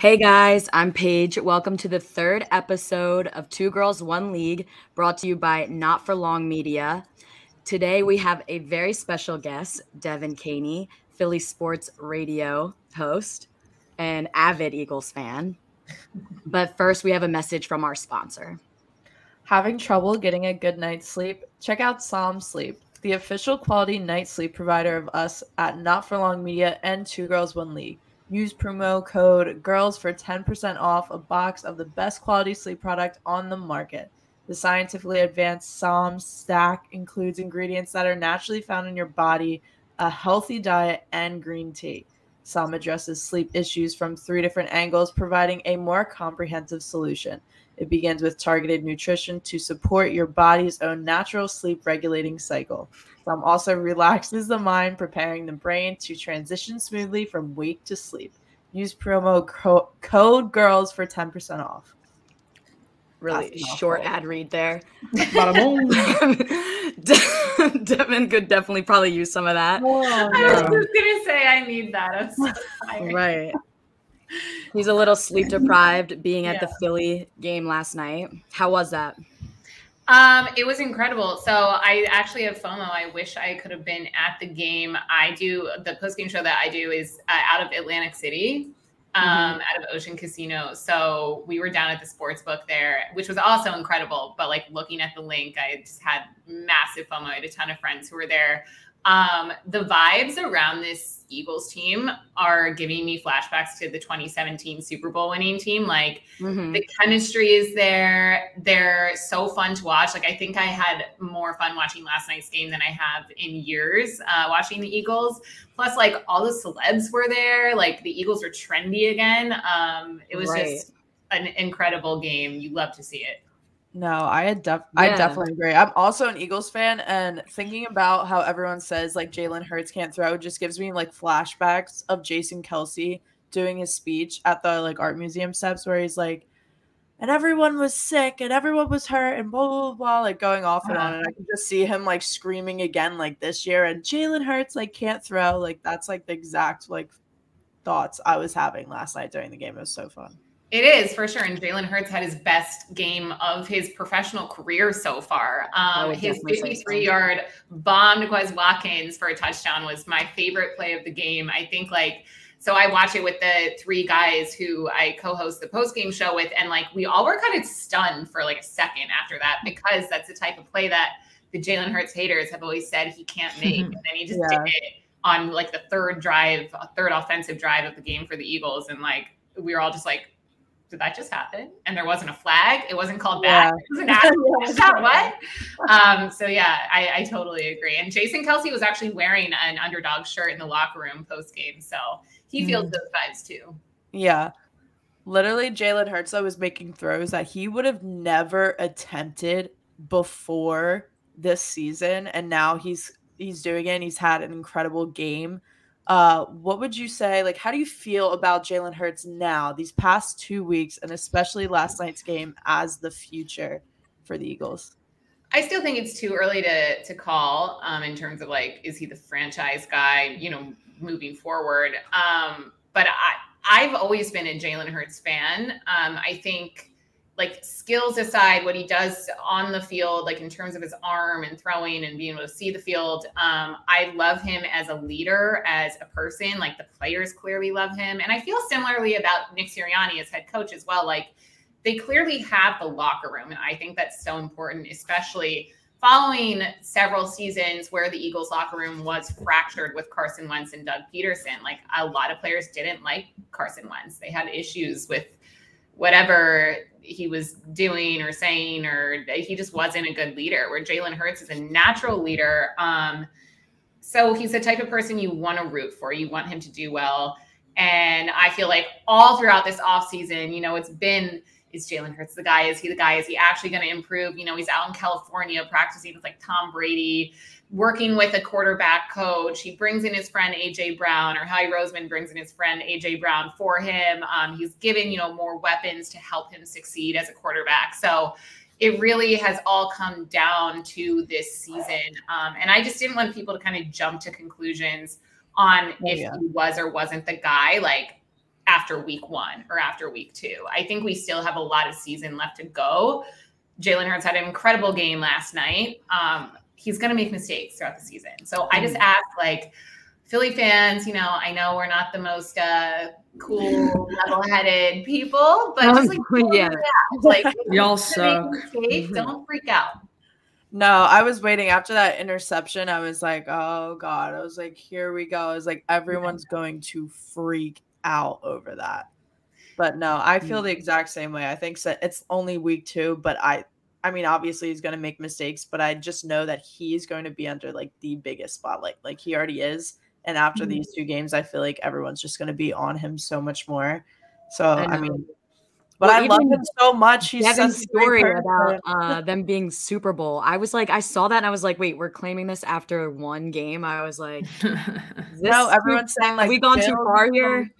Hey guys, I'm Paige. Welcome to the third episode of Two Girls, One League, brought to you by Not for Long Media. Today we have a very special guest, Devan Kaney, Philly Sports Radio host and avid Eagles fan. But first, we have a message from our sponsor. Having trouble getting a good night's sleep? Check out Som Sleep, the official quality night sleep provider of us at Not for Long Media and Two Girls One League. Use promo code GIRLS for 10% off a box of the best quality sleep product on the market. The scientifically advanced Som stack includes ingredients that are naturally found in your body, a healthy diet, and green tea. Som addresses sleep issues from three different angles, providing a more comprehensive solution. It begins with targeted nutrition to support your body's own natural sleep regulating cycle. Som also relaxes the mind, preparing the brain to transition smoothly from wake to sleep. Use promo co- code GIRLS for 10% off. Really short ad read there. Devan could definitely probably use some of that. Oh, I was just gonna say I need that. So right. He's a little sleep deprived being at yeah. the Philly game last night. How was that? Um, it was incredible. So I actually have FOMO. I wish I could have been at the game. I do the post game show that I do is uh, out of Atlantic City, um, mm-hmm. out of Ocean Casino. So we were down at the sports book there, which was also incredible. But like looking at the link, I just had massive FOMO. I had a ton of friends who were there. Um, the vibes around this Eagles team are giving me flashbacks to the 2017 Super Bowl winning team. Like mm-hmm. the chemistry is there. They're so fun to watch. Like I think I had more fun watching last night's game than I have in years uh, watching the Eagles. Plus, like all the celebs were there. Like the Eagles are trendy again. Um, it was right. just an incredible game. You love to see it. No, I had def- yeah. I definitely agree. I'm also an Eagles fan, and thinking about how everyone says like Jalen Hurts can't throw just gives me like flashbacks of Jason Kelce doing his speech at the like art museum steps where he's like, and everyone was sick and everyone was hurt and blah blah blah, like going off and on. And I can just see him like screaming again like this year. And Jalen Hurts like can't throw. Like that's like the exact like thoughts I was having last night during the game. It was so fun. It is for sure. And Jalen Hurts had his best game of his professional career so far. Um, his 53 yard bomb to Quez Watkins for a touchdown was my favorite play of the game. I think like, so I watch it with the three guys who I co-host the post-game show with, and like we all were kind of stunned for like a second after that because that's the type of play that the Jalen Hurts haters have always said he can't make, and then he just yeah. did it on like the third drive, third offensive drive of the game for the Eagles, and like we were all just like, did that just happen? And there wasn't a flag. It wasn't called yeah. back. It was an what? Um, so yeah, I, I, totally agree. And Jason Kelce was actually wearing an underdog shirt in the locker room post game, so he feels mm. those vibes too. Yeah, literally, Jalen Hurts was making throws that he would have never attempted before this season, and now he's he's doing it. he's had an incredible game. Uh, what would you say? Like, how do you feel about Jalen Hurts now, these past two weeks, and especially last night's game as the future for the Eagles? I still think it's too early to to call um, in terms of like, is he the franchise guy? You know, moving forward. Um, but I I've always been a Jalen Hurts fan. Um, I think like skills aside, what he does on the field, like in terms of his arm and throwing and being able to see the field, um, I love him as a leader, as a person. Like the players clearly love him, and I feel similarly about Nick Sirianni as head coach as well. Like they clearly have the locker room, and I think that's so important, especially following several seasons where the Eagles locker room was fractured with Carson Wentz and Doug Pederson. Like a lot of players didn't like Carson Wentz. They had issues with whatever he was doing or saying, or he just wasn't a good leader. Where Jalen Hurts is a natural leader. Um, so he's the type of person you want to root for. You want him to do well. And I feel like all throughout this offseason, you know, it's been is Jalen Hurts the guy? Is he the guy? Is he actually going to improve? You know, he's out in California practicing with like Tom Brady working with a quarterback coach. He brings in his friend AJ Brown, or Howie Roseman brings in his friend AJ Brown for him. Um, he's given you know more weapons to help him succeed as a quarterback. So it really has all come down to this season, um, and I just didn't want people to kind of jump to conclusions on oh, if yeah. he was or wasn't the guy. Like after week one or after week two. I think we still have a lot of season left to go. Jalen Hurts had an incredible game last night. Um, he's going to make mistakes throughout the season. So I just mm. ask, like, Philly fans, you know, I know we're not the most uh, cool, level-headed people, but just like, yeah, like y'all suck. Mistake, don't freak out. No, I was waiting after that interception. I was like, oh God. I was like, here we go. I was like, everyone's going to freak out over that. But no, I feel mm. the exact same way. I think so, it's only week two, but I I mean, obviously he's going to make mistakes, but I just know that he's going to be under like the biggest spotlight. Like he already is. And after mm-hmm. these two games, I feel like everyone's just going to be on him so much more. So, I, I mean, but well, I love him so much. He's Devan's story about uh, them being Super Bowl. I was like, I saw that and I was like, wait, we're claiming this after one game. I was like, no, everyone's saying like, we gone too far here.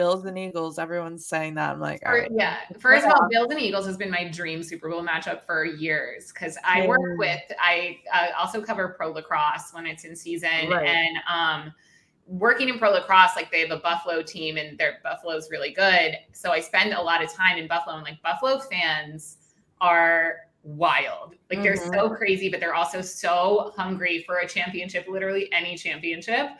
Bills and Eagles. Everyone's saying that. I'm like, right. yeah. First of all, Bills and Eagles has been my dream Super Bowl matchup for years because I work with. I uh, also cover pro lacrosse when it's in season, right. and um, working in pro lacrosse, like they have a Buffalo team and their Buffalo's really good. So I spend a lot of time in Buffalo and like Buffalo fans are wild. Like mm-hmm. they're so mm-hmm. crazy, but they're also so hungry for a championship, literally any championship.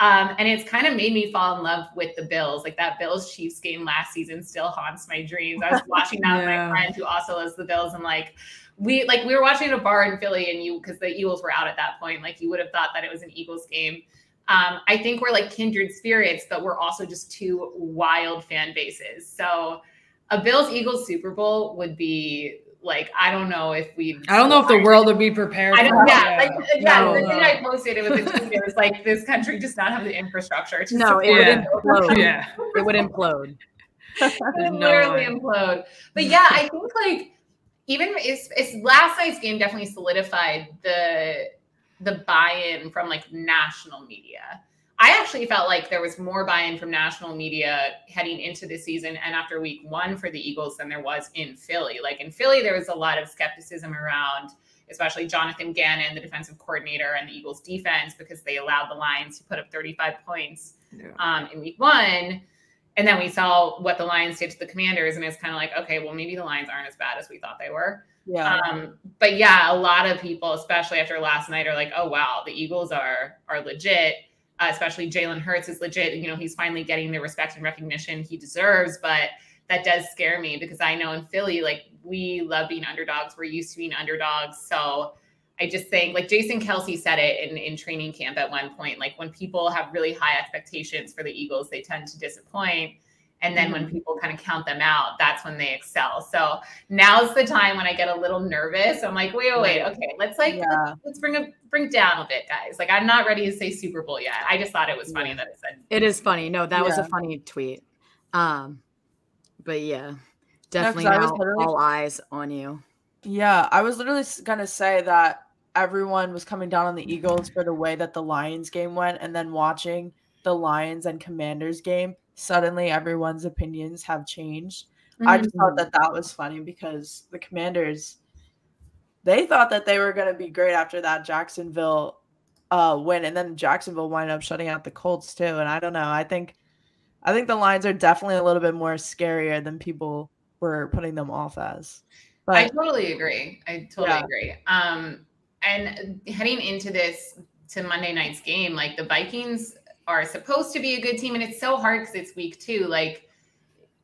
Um, and it's kind of made me fall in love with the Bills. Like that Bills Chiefs game last season still haunts my dreams. I was watching that yeah. with my friend who also loves the Bills and like we like we were watching a bar in Philly and you because the Eagles were out at that point. Like you would have thought that it was an Eagles game. Um, I think we're like kindred spirits, but we're also just two wild fan bases. So a Bills Eagles Super Bowl would be like I don't know if we. I don't know if the world would be prepared. I don't. Yeah, like yeah. No, the no. thing I posted it was a tweet. It was like this country does not have the infrastructure. To no, it would implode. Yeah, it would implode. it would literally implode. But yeah, I think like even it's, it's last night's game definitely solidified the the buy-in from like national media. I actually felt like there was more buy-in from national media heading into the season and after week one for the Eagles than there was in Philly. Like in Philly, there was a lot of skepticism around, especially Jonathan Gannon, the defensive coordinator, and the Eagles defense because they allowed the Lions to put up 35 points yeah. um, in week one. And then we saw what the Lions did to the Commanders, and it's kind of like, okay, well, maybe the Lions aren't as bad as we thought they were. Yeah. Um, but yeah, a lot of people, especially after last night, are like, "Oh wow, the Eagles are are legit." Uh, especially Jalen Hurts is legit. You know, he's finally getting the respect and recognition he deserves. But that does scare me because I know in Philly, like we love being underdogs. We're used to being underdogs. So I just think, like Jason Kelce said it in in training camp at one point. Like when people have really high expectations for the Eagles, they tend to disappoint. And then when mm-hmm. people kind of count them out, that's when they excel. So now's the time when I get a little nervous. I'm like, wait, wait, wait. Okay, let's like yeah. let's, let's, bring a bring down a bit, guys. Like I'm not ready to say Super Bowl yet. I just thought it was funny yeah. that it said. It is funny. No, that yeah. was a funny tweet. Um, but yeah, definitely no, now all eyes on you. Yeah, I was literally gonna say that everyone was coming down on the Eagles for the way that the Lions game went, and then watching the Lions and Commanders game suddenly everyone's opinions have changed. Mm-hmm. I just thought mm-hmm. that that was funny because the Commanders they thought that they were going to be great after that Jacksonville uh, win, and then Jacksonville wind up shutting out the Colts too. And I don't know. I think I think the Lions are definitely a little bit more scarier than people were putting them off as. But, I totally agree. I totally yeah. agree. Um, and heading into this to Monday night's game, like the Vikings are supposed to be a good team. And it's so hard because it's week two. Like,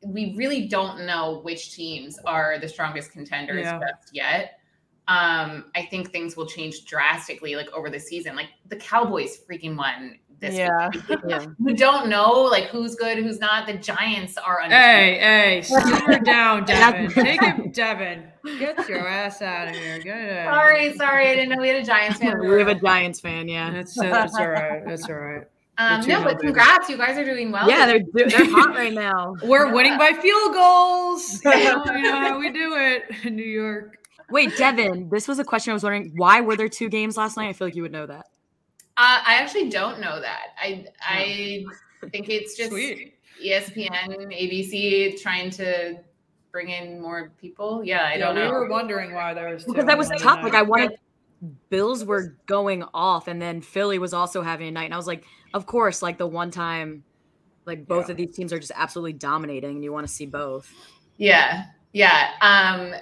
we really don't know which teams are the strongest contenders yeah. just yet. Um, I think things will change drastically like over the season. Like the Cowboys freaking won this yeah. week. yeah. We don't know like who's good, who's not. The Giants are Hey, hey, simmer down, Devan. Take it, Devan. Get your ass out of here. Get. Sorry, sorry. I didn't know we had a Giants fan. we have a Giants fan, yeah. That's, that's all right. That's all right. Um, no, but congrats, you guys are doing well. Yeah, they're they're hot right now. We're winning by field goals. you, know, you know how we do it in New York. Wait, Devan, this was a question I was wondering. Why were there two games last night? I feel like you would know that. Uh, I actually don't know that. I I think it's just Sweet. ESPN, ABC trying to bring in more people. Yeah, I yeah, don't know. We were wondering why there was because that was tough. Like I wanted Bills were going off, and then Philly was also having a night, and I was like, of course, like the one time Like both Yeah. of these teams are just absolutely dominating, and you want to see both. Yeah, yeah. Um,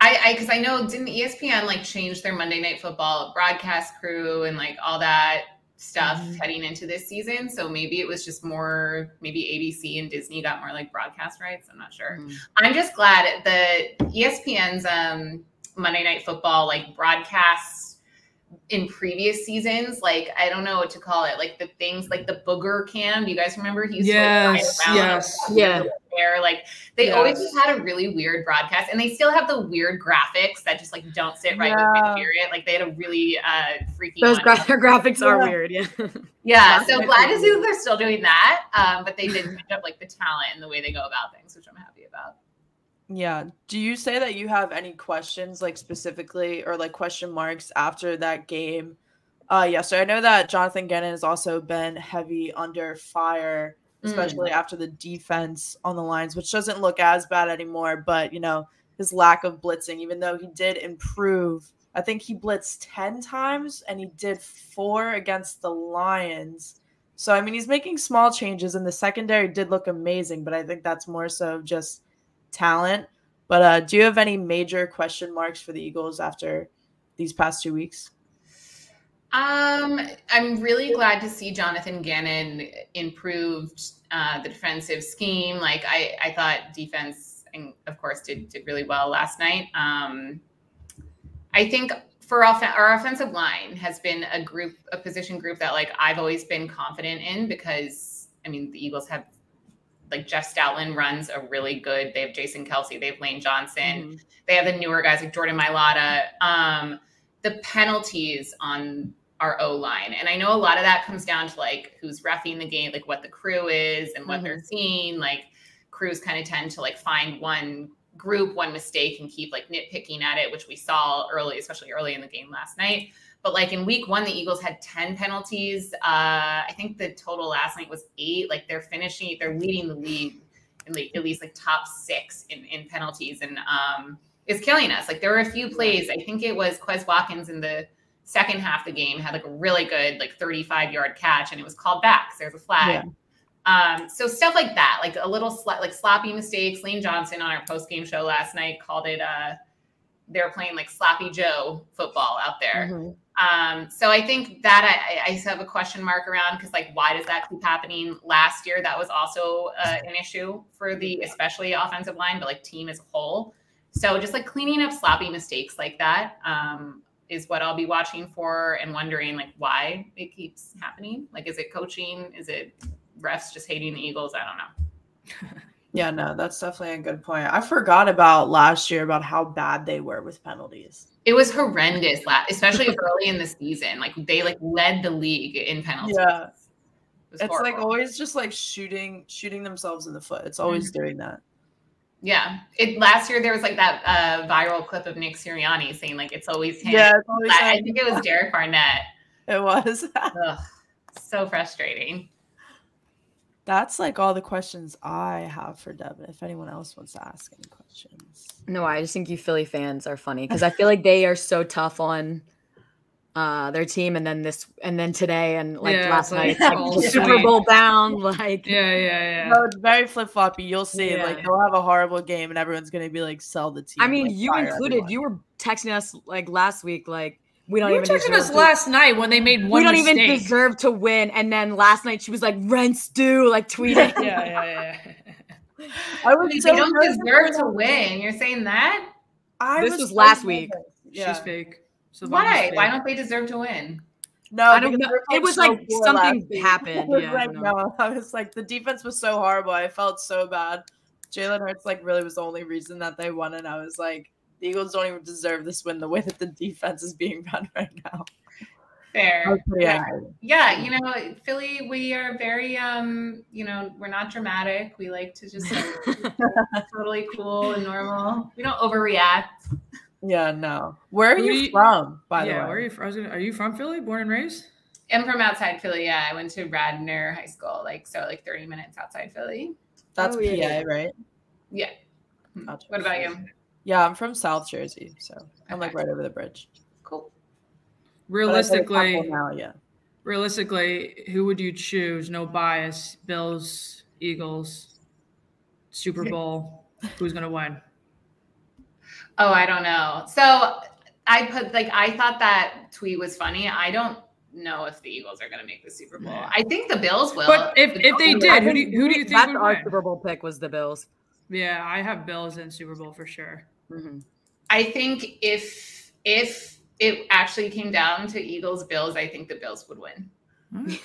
I, I, because I know didn't ESPN like change their Monday Night Football broadcast crew and like all that stuff Mhm. heading into this season. So maybe it was just more. Maybe ABC and Disney got more like broadcast rights. I'm not sure. Mhm. I'm just glad that ESPN's um, Monday Night Football like broadcasts in previous seasons, like I don't know what to call it, like the things like the booger cam. Do you guys remember? He used Yes, to like, yes. on the There, like they always just had a really weird broadcast, and they still have the weird graphics that just like don't sit right with Yeah. the period. Like they had a really uh freaky Those gra- their graphics are Yeah. weird. Yeah. Yeah, so glad to see that they're still doing that. Um, but they did change up like the talent and the way they go about things, which I'm happy about. Yeah. Do you say that you have any questions, like specifically, or like question marks after that game? Uh, yeah. So I know that Jonathan Gannon has also been heavy under fire, Mm. especially after the defense on the Lions, which doesn't look as bad anymore. But you know, his lack of blitzing, even though he did improve, I think he blitzed ten times and he did four against the Lions. So I mean, he's making small changes, and the secondary did look amazing. But I think that's more so just talent. But uh, do you have any major question marks for the Eagles after these past two weeks? Um, I'm really glad to see Jonathan Gannon improved uh, the defensive scheme. Like I, I thought defense, and of course, did did really well last night. Um, I think for off- our offensive line has been a group, a position group that like I've always been confident in because I mean the Eagles have like Jeff Stoutland runs a really good. They have Jason Kelce, they have Lane Johnson Mhm. they have the newer guys like Jordan Mailata. Um, the penalties on our O line, and I know a lot of that comes down to like who's refing the game, like what the crew is and what they're seeing. Like crews kind of tend to like find one group, one mistake, and keep like nitpicking at it, which we saw early, especially early in the game last night. But like in week one, the Eagles had 10 penalties. Uh, I think the total last night was eight. Like they're finishing, they're leading the league in like, at least like top six in, in penalties and um, is killing us. Like there were a few plays. I think it was Quez Watkins in the second half of the game had like a really good like 35 yard catch and it was called back. So there's a flag. Um, so stuff like that, like a little sl- like sloppy mistakes. Lane Johnson on our post game show last night called it. Uh, they're playing like sloppy Joe football out there. Mhm. Um, so I think that I, I have a question mark around because like why does that keep happening? Last year that was also uh, an issue for the especially offensive line, but like team as a whole. So just like cleaning up sloppy mistakes like that um, is what I'll be watching for and wondering like why it keeps happening. Like is it coaching? Is it refs just hating the Eagles? I don't know. Yeah, no, that's definitely a good point. I forgot about last year about how bad they were with penalties. It was horrendous, especially early in the season. Like they like led the league in penalties. Yeah. It It's like always just like shooting shooting themselves in the foot. It's always doing that. Yeah. It last year there was like that uh, viral clip of Nick Sirianni saying like it's always him. Yeah, it's always I, I think it was Derek Barnett. it was. Ugh, so frustrating. That's like all the questions I have for Devan. If anyone else wants to ask any questions. No, I just think you Philly fans are funny because I feel like they are so tough on uh their team and then this and then today and like Yeah, last it's like night like all Super. Bowl bound like Yeah, yeah, yeah. No, it's very flip floppy. You'll see. Yeah. Like they'll have a horrible game and everyone's gonna be like, sell the team. I mean like, you included everyone. you were texting us like last week like we don't You were even texting deserve us to- last night when they made one we don't mistake. even deserve to win and then last night she was like rents due like tweeting yeah, yeah, yeah. I was They so don't deserve to win. You're saying that? I This was so last week. nervous. Yeah. She's fake. Savannah's Why? fake. Why don't they deserve to win? No, I don't know. It was so like something happened. Yeah, I like, don't no, I was like, the defense was so horrible. I felt so bad. Jalen Hurts like really was the only reason that they won, and I was like, the Eagles don't even deserve this win the way that the defense is being run right now. Fair. Yeah. Yeah, you know, Philly, we are very um, you know, we're not dramatic. We like to just like, totally cool and normal. We don't overreact. Yeah, no. Where are you, you- from, by yeah, the way? where are you from? Gonna, are you from Philly? Born and raised? I'm from outside Philly. Yeah, I went to Radnor High School, like so, like 30 minutes outside Philly. That's Oh, yeah, PA, yeah. right? Yeah. Gotcha. What about you? Yeah, I'm from South Jersey, so I'm like right over the bridge. Cool. But I go to Realistically, now, yeah. realistically, who would you choose? No bias. Bills, Eagles, Super Bowl. Who's gonna win? Oh, I don't know. So I put like I thought that tweet was funny. I don't know if the Eagles are going to make the Super Bowl. Yeah. I think the Bills will. But if, if they The did, who do you, who do you think That's would our win? Super Bowl pick was the Bills. Yeah, I have Bills in Super Bowl for sure. Mhm. I think if if it actually came down to Eagles Bills, I think the Bills would win.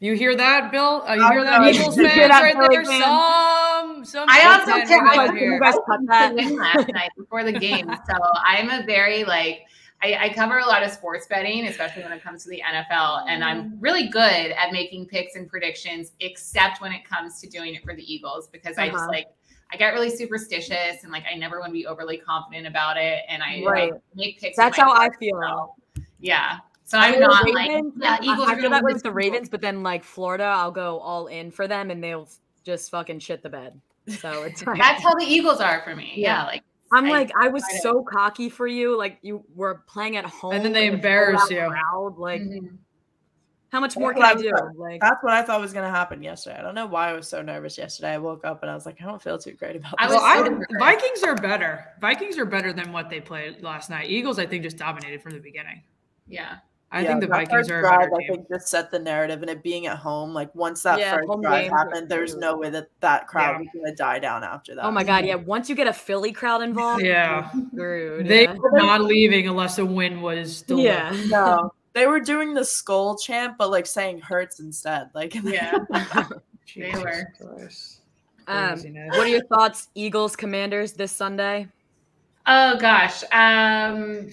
You hear that, Bill? Uh, you I hear that, know. Eagles fans hear that, right there? fan? I Some, some. also fan can't right like you guys cut that? win last night before the game. So I'm a very like I, I cover a lot of sports betting, especially when it comes to the NFL, and I'm really good at making picks and predictions, except when it comes to doing it for the Eagles because I just Uh-huh. like I get really superstitious and like I never want to be overly confident about it, and I, Right. I make picks. That's how I feel. so, yeah. So I'm not like Ravens, yeah, Eagles I feel that with the. Ravens, but then like Florida, I'll go all in for them, and they'll just fucking shit the bed. So it's like, That's how the Eagles are for me. Yeah. Yeah, like I'm I- like I was I so cocky for you. Like you were playing at home, and then they in a embarrass you. Crowd. Like mhm. How much That's more can what I I do? saying. Like That's what I thought was gonna happen yesterday. I don't know why I was so nervous yesterday. I woke up and I was like, I don't feel too great about I was Well, I. Vikings are better. Vikings are better than what they played last night. Eagles, I think, just dominated from the beginning. yeah. I Yeah, think the Vikings are a drive, better I think just set the narrative, and it being at home, like once that Yeah, first home drive happened, there's no way that that crowd Yeah. was gonna die down after that. oh my god, yeah. Once you get a Philly crowd involved, Yeah. you're screwed. They yeah. were not leaving unless a win was delivered. yeah. No, they were doing the skull chant, but like saying hurts instead. Like, Yeah. They were. Um, what are your thoughts, Eagles Commanders this Sunday? Oh gosh. Um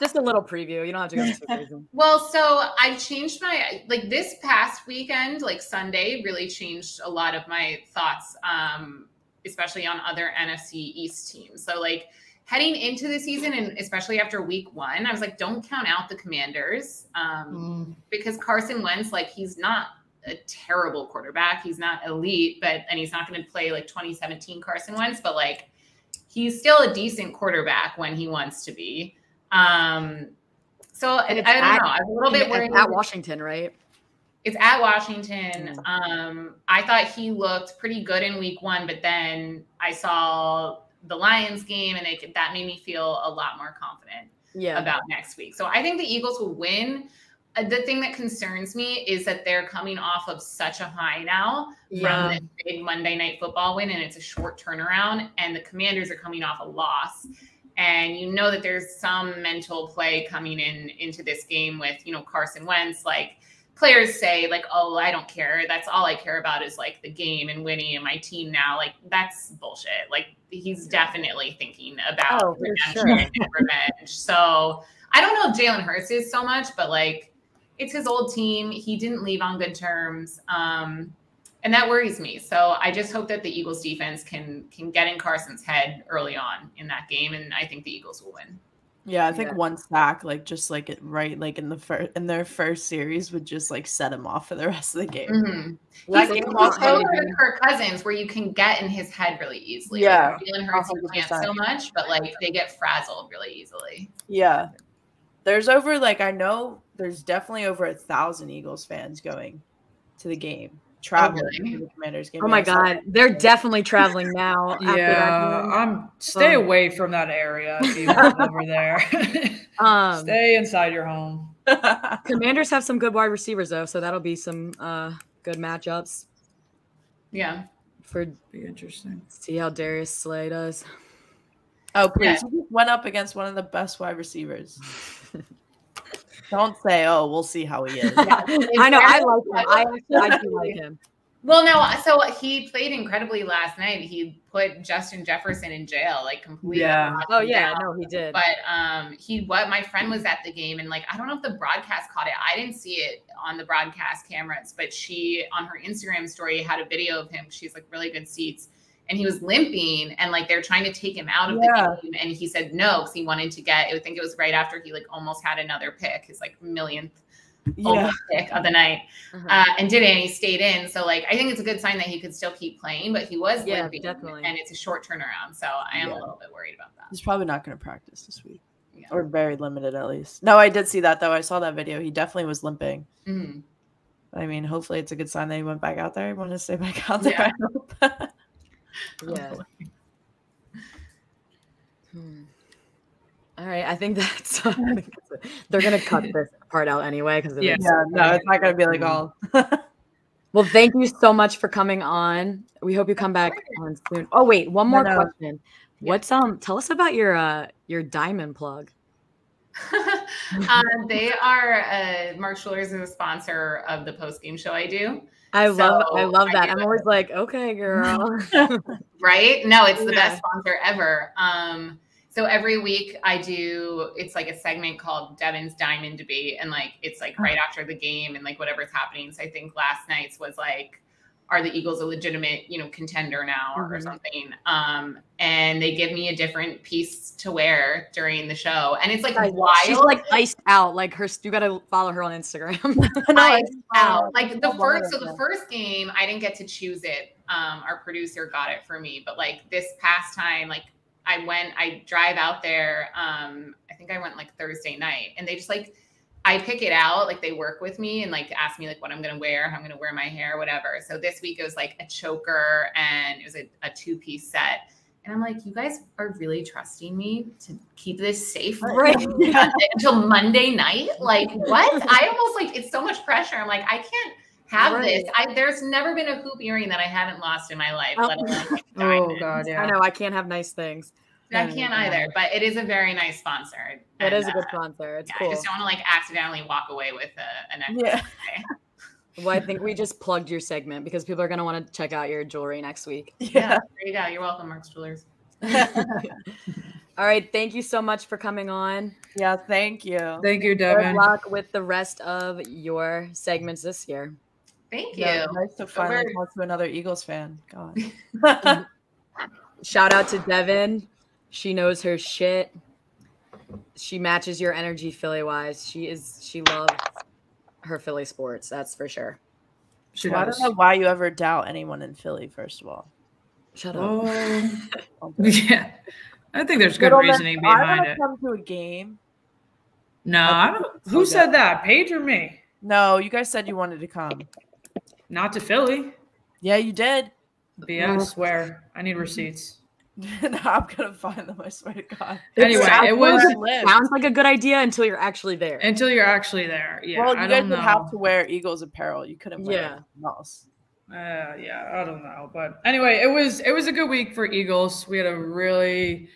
Just a little preview. You don't have to go into the reason. well, so I've changed my like this past weekend, like Sunday, really changed a lot of my thoughts, um, especially on other NFC East teams. So like heading into the season and especially after week one, I was like, don't count out the commanders. Um Mm. because Carson Wentz, like he's not a terrible quarterback. He's not elite, but and he's not going to play like 2017 Carson Wentz, but like he's still a decent quarterback when he wants to be. Um, so I, I don't at- know. I'm a little bit worried. at Washington, right? It's at Washington. Um, I thought he looked pretty good in week one, but then I saw the Lions game and it, that made me feel a lot more confident Yeah. about next week. So I think the Eagles will win. Uh, The thing that concerns me is that they're coming off of such a high now Yeah. from this big Monday night football win, and it's a short turnaround. And the Commanders are coming off a loss, and you know that there's some mental play coming in into this game with you know Carson Wentz. Like players say, like, "Oh, I don't care. That's all I care about is like the game and winning and my team now." Like that's bullshit. Like he's definitely thinking about Oh, redemption sure. and revenge. So I don't know if Jalen Hurts is so much, but like it's his old team. He didn't leave on good terms. Um, and that worries me. So I just hope that the Eagles defense can can get in Carson's head early on in that game, and I think the Eagles will win. Yeah, I think Yeah. one sack, like just like it right, like in the first in their first series, would just like set him off for the rest of the game. Mm-hmm. That He's game he's also- so with Kirk Cousins, where you can get in his head really easily. Yeah, like, Jalen Hurts can't so much, but like they get frazzled really easily. Yeah. There's over like I know there's definitely over a thousand Eagles fans going to the game. Traveling really? the Commanders game. Oh my Yeah, so- god, they're definitely traveling now. Yeah. I'm stay Um, away from that area if you over there. Um, stay inside your home. Commanders have some good wide receivers though, so that'll be some uh, good matchups Yeah. for Be interesting. see how Darius Slay does. oh please, Yeah. he just went up against one of the best wide receivers. Don't say, "Oh, we'll see how he is." I know I like him. I actually I do like him. Well, no, so he played incredibly last night. He put Justin Jefferson in jail, like completely. Yeah. Oh yeah, down. no, he did. But um, he what my friend was at the game and like I don't know if the broadcast caught it. I didn't see it on the broadcast cameras, but she on her Instagram story had a video of him. She's like really good seats, and he was limping and like they're trying to take him out of Yeah. the game, and he said no because he wanted to get. I think it was right after he like almost had another pick, his like millionth Yeah. pick of the night, Uh-huh. uh, and didn't. And he stayed in, so like I think it's a good sign that he could still keep playing, but he was Yeah, limping, definitely. and it's a short turnaround. So I am Yeah. a little bit worried about that. He's probably not going to practice this week, Yeah. or very limited at least. No, I did see that though. I saw that video. He definitely was limping. Mhm. I mean, hopefully it's a good sign that he went back out there. He wanted to stay back out there. Yeah. I hope. Yeah. Hmm. All right, I think that's. I think. They're gonna cut this part out anyway because Yeah. yeah, no, it's not gonna be like all. Well, thank you so much for coming on. We hope you come back on soon. Oh wait, one more no. question. What's um? Tell us about your uh your diamond plug. um, they are uh, Mark's Jewelers is a sponsor of the post game show I do. I love I love that. I'm it. always like, okay, girl. right? No, it's the Yeah. best sponsor ever. Um, so every week I do it's like a segment called Devan's Diamond Debate, and like it's like right after the game and like whatever's happening. So I think last night's was like, are the Eagles a legitimate, you know, contender now or, or Mhm. something? Um, and they give me a different piece to wear during the show, and it's like wild. She's like iced out. Like her, you gotta follow her on Instagram. No, I I- out. Like the first, so the first game, I didn't get to choose it. Um, our producer got it for me. But like this past time, like I went, I drive out there. Um, I think I went like Thursday night, and they just like I pick it out. Like they work with me and like ask me like what I'm gonna wear, how I'm gonna wear my hair, whatever. So this week it was like a choker and it was a, a two piece set. And I'm like, you guys are really trusting me to keep this safe Right. until Monday night. Like what? I almost like it's so much pressure. I'm like, I can't have Right. this. I there's never been a hoop earring that I haven't lost in my life. Oh. Let alone like Oh diamonds. god, I know I can't have nice things. I can't either. But it is a very nice sponsor. It is a good uh, sponsor. It's yeah, cool. I just don't want to like accidentally walk away with a, an necklace. Yeah. Well, I think we just plugged your segment because people are gonna want to check out your jewelry next week. Yeah, Yeah. there you go. You're welcome, Mark's Jewelers. All right, thank you so much for coming on. Yeah. Thank you. Thank you, Devan. Good luck with the rest of your segments this year. Thank you. Yeah, nice to finally very- talk to another Eagles fan. God. Shout out to Devan. She knows her shit. She matches your energy Philly wise. She is she loves her Philly sports, that's for sure. She Well, I does. don't know why you ever doubt anyone in Philly. First of all, Shut up. Oh, yeah. I think there's good Little man, reasoning I behind wanna it. Come to a game. No, I don't. Who So said that? Paige or me? No, you guys said you wanted to come. Not to Philly. Yeah, you did. BS. Where? I need receipts. no, I'm gonna find them. I swear to God. Anyway, sounds it was Sounds like a good idea until you're actually there. until you're actually there. Yeah, well, you I guys don't would know. have to wear Eagles apparel. You couldn't wear Yeah. anything else. Uh, yeah, I don't know, but anyway, it was it was a good week for Eagles. We had a really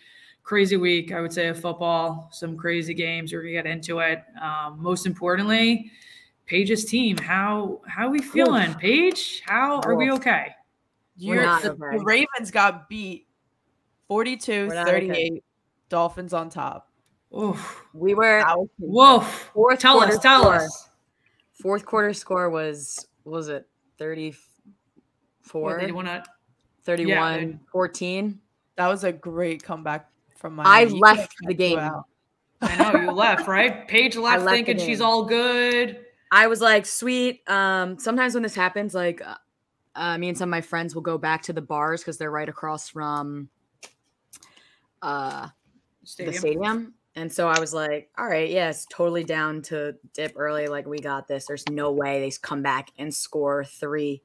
crazy week, I would say, of football. Some crazy games. We're gonna get into it. Um, most importantly, Paige's team. How how are we feeling, Paige? How are we okay? We're You're, not the, the Ravens got beat 42 We're not okay. 38. Dolphins on top. Oof. We were That Woof. fourth Tell quarter us. Tell score. us. Fourth quarter score was what was it 34 What, they want to 31 they- 14 That was a great comeback from my. I left the game. I know you left, right? Paige left, left thinking she's all good. I was like, sweet. Um, sometimes when this happens, like, uh, uh, me and some of my friends will go back to the bars because they're right across from uh, Stadium. the stadium. And so I was like, all right, yes, totally down to dip early. Like, we got this. There's no way they come back and score three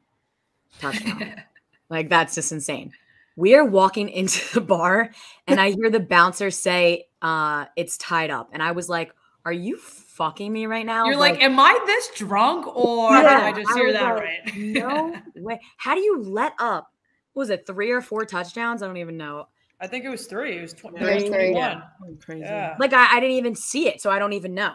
touchdowns. like, that's just insane. We are walking into the bar, and I hear the bouncer say, uh, it's tied up. And I was like, are you fucking me right now? You're like, am I this drunk or did I just hear that like, right? no way. How do you let up? what was it three or four touchdowns? I don't even know. I think it was three. It was, tw- Yeah, it was 21. yeah. Crazy. Yeah. Like I, I didn't even see it, so I don't even know.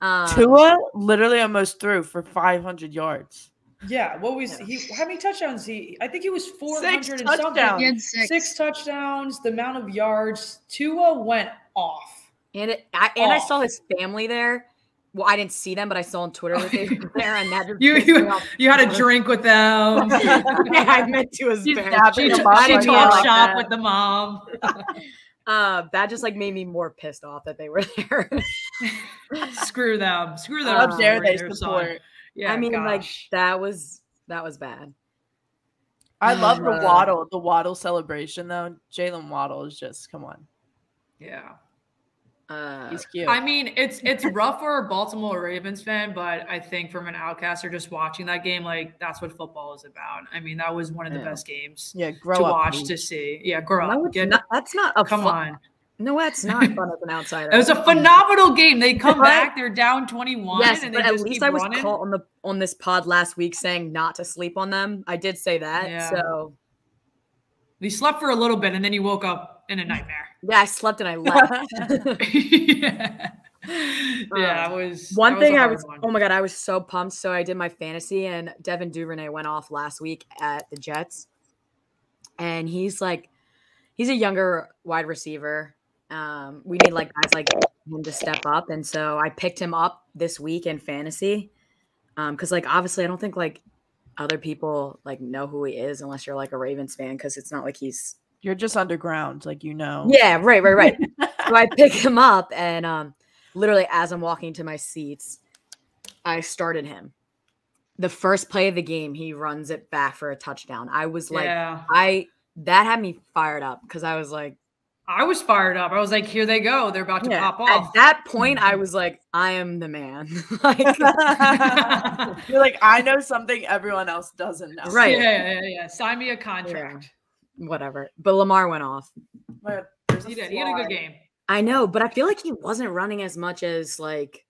Um, Tua literally almost threw for 500 yards. Yeah. What was he? How many touchdowns? He, I think he was 400 Six and something. touchdowns. He had six. Six touchdowns, the amount of yards. Tua went off. and it, I, and I saw his family there. Well, I didn't see them, but I saw on Twitter that they were there, and that You- you- You had a drink with them. yeah, I meant to as She's bad. dabbing she them t- up she like talked that. shop with the mom. Uh, that just like made me more pissed off that they were there. Screw them. Screw them. Up How dare they their son. support? Yeah, I mean, like that was that was bad. I love the Uh, Waddle, the Waddle celebration though. Jaylen Waddle is just come on. yeah. Uh, He's cute. I mean, it's it's rough for a Baltimore Ravens fan, but I think from an outcaster just watching that game, like that's what football is about. I mean, that was one of the Yeah. best games yeah, grow to up. watch dude. to see. Yeah, grow no, up. Get, not, that's not a come fun- on. No, that's not fun as an outsider. It was a phenomenal game. They come But- back, they're down 21, Yes, and they but at just least keep I was running. caught on the on this pod last week saying not to sleep on them. I did say that. Yeah. So You slept for a little bit and then you woke up in a nightmare. yeah, I slept and I left. yeah. Yeah, Um, it was One was thing I was one. oh my god, I was so pumped. So I did my fantasy and Devin Duvernay went off last week at the Jets. And he's like he's a younger wide receiver. Um, we need like guys like him to step up. And so I picked him up this week in fantasy. Um, because like obviously I don't think like other people like know who he is unless you're like a Ravens fan, because it's not like he's You're just underground, like you know. yeah, right, right, right. so I pick him up and um literally as I'm walking to my seats, I started him. The first play of the game, he runs it back for a touchdown. I was like, yeah. I that had me fired up because I was like, I was fired up. I was like, here they go. They're about to yeah. pop off. At that point, I was like, I am the man. like, You're like, I know something everyone else doesn't know. Right. Yeah, yeah, yeah. Sign me a contract. Whatever. But Lamar went off. But He did. He had a good game. I know, but I feel like he wasn't running as much as like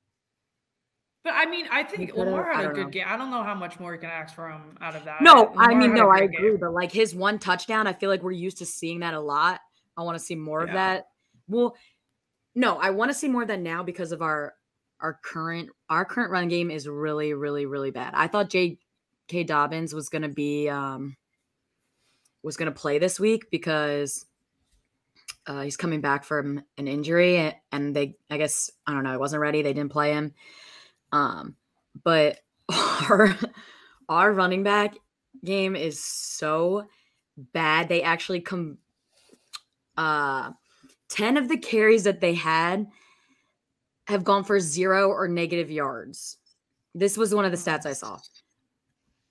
But I mean, I think Lamar I had a don't good know. game. I don't know how much more you can ask from out of that. No, I mean, no, I good game. agree. But like his one touchdown, I feel like we're used to seeing that a lot. I want to see more of that. Well, no, I want to see more of that now because of our our current our current run game is really, really, really bad. I thought J.K. Dobbins was gonna be um was gonna play this week because uh, he's coming back from an injury and they I guess I don't know, I wasn't ready. They didn't play him. Um, but our our running back game is so bad. They actually come uh 10 of the carries that they had have gone for zero or negative yards. This was one of the stats I saw.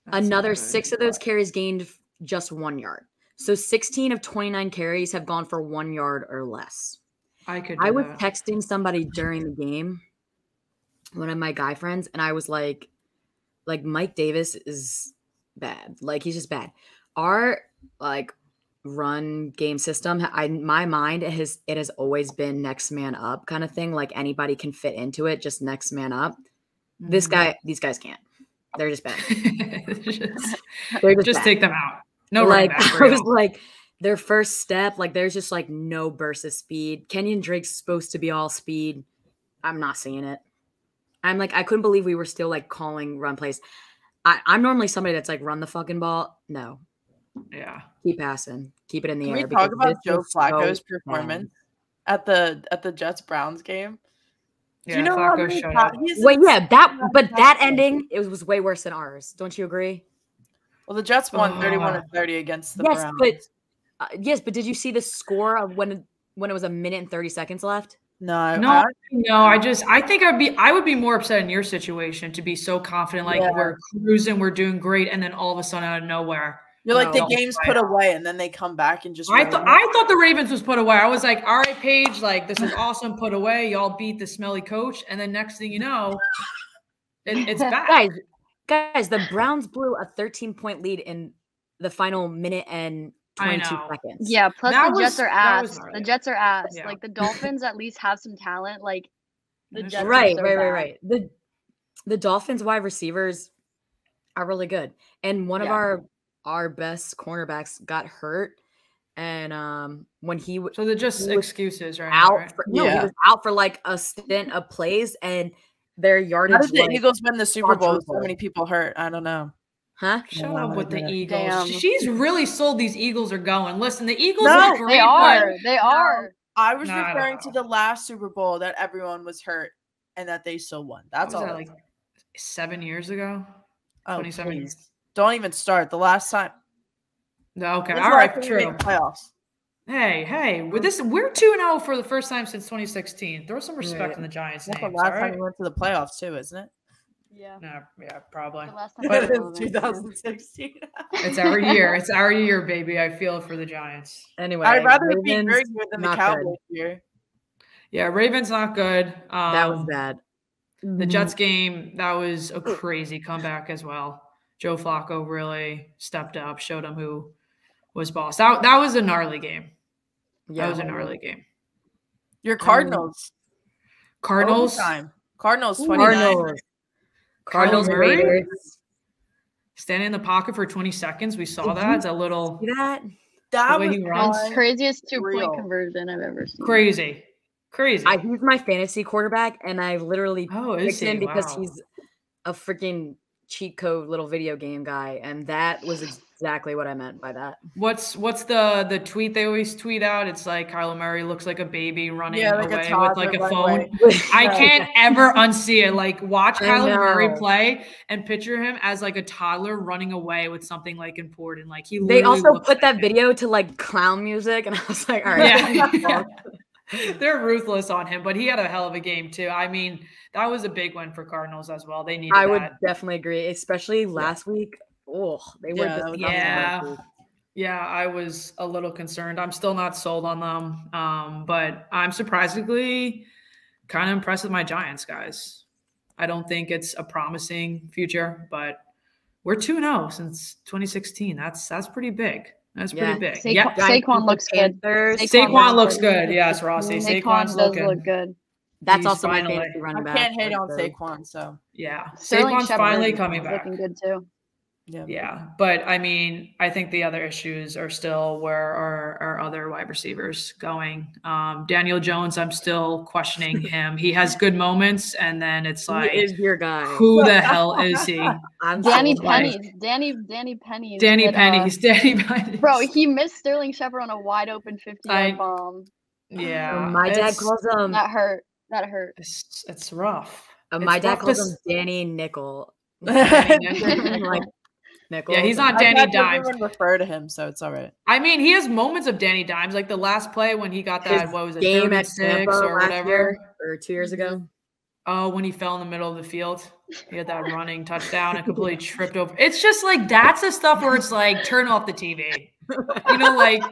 That's Another six of those carries gained just one yard. So 16 of 29 carries have gone for one yard or less. I could. I was that. texting somebody during the game, one of my guy friends, and I was like, like Mike Davis is bad. Like he's just bad. Our like run game system, I my mind it has it has always been next man up kind of thing. Like anybody can fit into it, just next man up. This Mhm. guy, these guys can't. They're just bad. just They're just, just bad. take them out. No running like back I was like their first step, like there's just like no burst of speed. Kenyon Drake's supposed to be all speed. I'm not seeing it. I'm like, I couldn't believe we were still like calling run plays. I, I'm normally somebody that's like run the fucking ball. No, yeah. keep passing, keep it in the Can air. we talk about Joe was so Flacco's bad. performance at the at the Jets Browns game? Yeah, Do you know how many showed po- up. he's Wait, yeah, that but that ending it was way worse than ours. Don't you agree? Well, the Jets won Ugh. 31 to 30 against the yes, Browns. but uh, yes, but did you see the score of when it- when it was a minute and thirty seconds left? no, No, I- no, I just I think I'd be I would be more upset in your situation to be so confident, like Yeah. we're cruising, we're doing great, and then all of a sudden out of nowhere. You're like the No. game's put away, and then they come back and just. I thought I thought the Ravens was put away. I was like, all right, Paige, like this is awesome, put away. Y'all beat the smelly coach, and then next thing you know, it, it's back. guys, guys, the Browns blew a 13 point lead in the final minute and 22 seconds. Yeah, plus That the Jets are that was ass. The gnarly. Jets are ass. Yeah. Like the Dolphins at least have some talent. Like the That's Jets are right, so right, right, bad. right. The the Dolphins wide receivers are really good. And one of our our best cornerbacks got hurt. And um when he was So they're just excuses right now, right? for, no, he was out for like a stint of plays and their yardage How did the was- Eagles win the Super Bowl? with So many people hurt. I don't know. huh? Shut Yeah, up with the yeah. Eagles. Damn. She's really sold these Eagles are going. Listen, the Eagles No, are great, They but- are. They are. I was No, I referring to the last Super Bowl that everyone was hurt and that they still won. That's was all. that, like seven years ago? oh, 27 please. Years. Don't even start. The last time. No, okay. All right. All the last right, time we made true. playoffs. Hey, hey, with this, we're 2 and 0 for the first time since 2016. Throw some respect Yeah. in the Giants' That's the last all time right? we went to the playoffs too, isn't it? Yeah. No, yeah, probably. The last time But It's were relevant, too. 2016. It's our year. It's our year, baby. I feel for the Giants. Anyway, I'd rather it be very good than the not good. Cowboys here. Yeah, Ravens not good. Um, that was bad. The Jets game, that was a crazy comeback as well. Joe Flacco really stepped up, showed him who was boss. That, that was a gnarly game. Yeah, That was a gnarly game. Your um, Cardinals. Cardinals, Overtime. Cardinals 29. Cardinals. Cardinals Murray? Raiders. standing in the pocket for 20 seconds. We saw that. It's a little that? That The way was he runs. fun. craziest two Real. point conversion I've ever seen. crazy. Crazy. I he's my fantasy quarterback, and I literally oh, picked him because Wow. he's a freaking cheat code little video game guy, and that was exactly what I meant by that. What's what's the the tweet they always tweet out? It's like Kyler Murray looks like a baby running Yeah, like away with like a phone. I can't ever unsee it. Like watch I Kyler Murray play and picture him as like a toddler running away with something like important. Like he They also put like that it. video to like clown music, and I was like, all right. Yeah. They're ruthless on him, but he had a hell of a game too. I mean, that was a big win for Cardinals as well. They needed I would that. definitely agree, especially last week. Oh, they were Yeah, just that Yeah. Yeah, I was a little concerned. I'm still not sold on them, um, but I'm surprisingly kind of impressed with my Giants guys. I don't think it's a promising future, but we're 2 0 since 2016. That's that's pretty big. That's pretty big. Saquon, yeah, Giants Saquon looks good. Panthers. Saquon Saquon looks looks good. Yes, Rossi. Mm-hmm. Saquon Saquon's does looking. look good. That's He's also finally- my fantasy I running back. I can't hate on so- Saquon, so Yeah, Sterling Saquon's Shepard finally is coming back. Looking good too. Yeah. Yeah, but I mean, I think the other issues are still where are our other wide receivers going. Um, Daniel Jones, I'm still questioning him. He has good moments, and then it's like, he is your guy. who the hell is he? I'm Danny sold on it. Penny. Danny Danny Penny. Danny hit, uh, Danny Penny. Bro, he missed Sterling Shepard on a wide open 50 yard bomb. yeah, my dad it's- calls him. That hurt. That hurt. It's, it's rough. uh, it's my dad rough calls 'cause- him Danny Nickel. Danny Nickel. like Nickel. Yeah, he's not I've Danny had Dimes. everyone refer to him, so it's all right. I mean, he has moments of Danny Dimes, like the last play when he got that. His what was it, game at 36 Tampa or whatever. year or two years ago. Mm-hmm. Oh, when he fell in the middle of the field, he had that running touchdown and completely tripped over. It's just like that's the stuff where it's like turn off the TV. You know, like